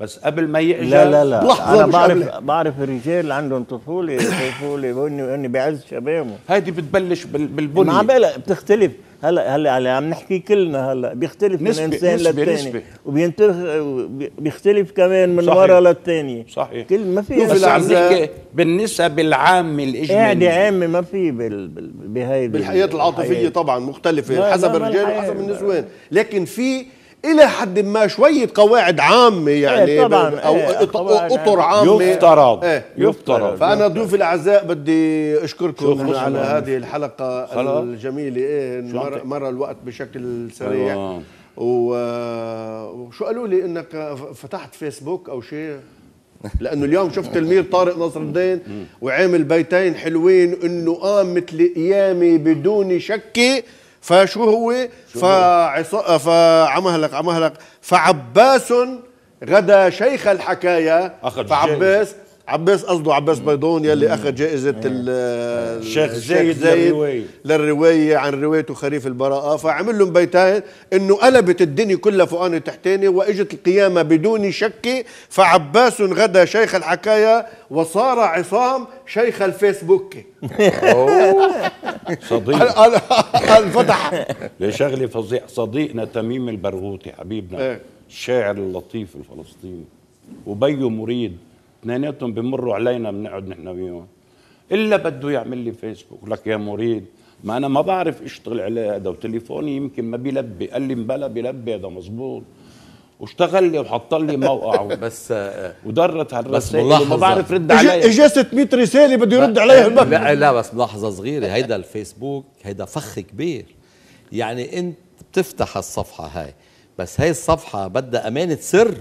بس قبل ما يعجز لا لا لا. مش بعرف. بعرف الرجال اللي عندهم طفولة طفولة وهن وهن بعز شبابهم. هيدي بتبلش بال- بالبني مع بالك بتختلف. هلا هلا هلا عم نحكي كلنا هلا بيختلف من نسبة- إنسان نسبة- للثاني. وبينتخ بيختلف كمان من. ورا للثاني صحيح. كل ما في بس عم نحكي بالنسب العامة قاعدة الإجمالية عامة ما في بال بال- بهاي بالحياة العاطفية طبعا مختلفة لا، حسب ما الرجال وحسب النسوان. لكن في إلى حد ما شوية قواعد عامة يعني إيه طبعاً، أو إيه، إط- قواعد أطر عامة. عامة يفترض إيه. يفترض فأنا ضيوفي الأعزاء بدي خصنا على؟ هذه الحلقة خلاص. الجميلة شو عم مر, مر الوقت بشكل سريع. و- وشو قالوا لي إنك فتحت فيسبوك أو شيء لأنه اليوم شفت المير طارق نصر الدين وعامل بيتين حلوين إنه قام مثل قيامي بدون شك فشو هو فعص... فعمهلك عمهلك. فعباس غدا شيخ الحكاية. أخذ فعباس عباس قصده عباس بيضون يلي أخذ جائزة ال- الشيخ زايد للرواية. للرواية عن روايته خريف البراءة. فعمل لهم بيتين إنه قلبت الدنيا كلها فوقاني تحتاني وإجت القيامة بدون شك. فعباس غدا شيخ الحكاية وصار عصام شيخ الفيسبوك. صديق. قال- قال فتح؟ لشغله فظيع. صديقنا تميم البرغوثي حبيبنا إيه. الشاعر اللطيف الفلسطيني وبيو مريد. اثنيناتهم بمروا علينا بنقعد نحن وياهم إلا بده يعمل لي فيسبوك لك يا مريد ما أنا ما بعرف اشتغل عليه هذا وتليفوني يمكن ما بيلبي. قال لي مبلا بيلبي هذا مزبوط. واشتغل لي وحط لي موقع بس آه، ودرت على بس الرسائل وما ملاحظة. بعرف رد عليها. اجى 600 رسالة بده يرد عليها. لا لا بس ملاحظة صغيرة. هيدا الفيسبوك هيدا فخ كبير. يعني أنت بتفتح الصفحه هاي بس هاي الصفحة بدها أمانة سر.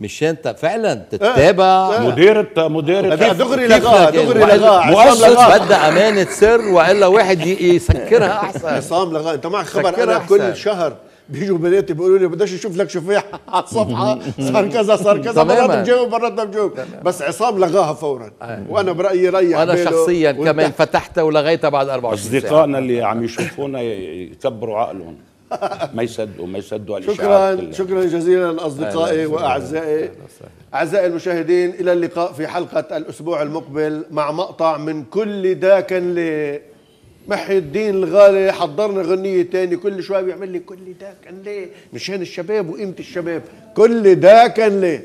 مشان فعلا تتابع مدير مدير دغري كيف لغاه لكن دغري واحد لغاه مؤسس بدها أمانة سر وإلا واحد يسكرها أحسن. عصام لغاه أنت معك خبر أنا أحسن. كل شهر بيجوا بناتي بيقولوا لي بديش أشوف لك شفيح على الصفحه صار كذا صار كذا. مرات بجاوب مرات ما بجاوب. بس عصام لغاها فورا. وأنا برأيي ريح وأنا شخصيا كمان فتحتها ولغيتها بعد 24 ساعة. أصدقائنا اللي عم يشوفونا يكبروا عقلهم. ما يصدقوا ما يصدقوا الاشاعات شكرا كلها. شكرا جزيلا اصدقائي. واعزائي اعزائي المشاهدين إلى اللقاء في حلقه الأسبوع المقبل مع مقطع من كل دا كان لي محي الدين الغالي حضرنا غنية تاني كل شوي بيعمل لي كل دا كان ليه مشان الشباب وقيمة الشباب كل دا كان ليه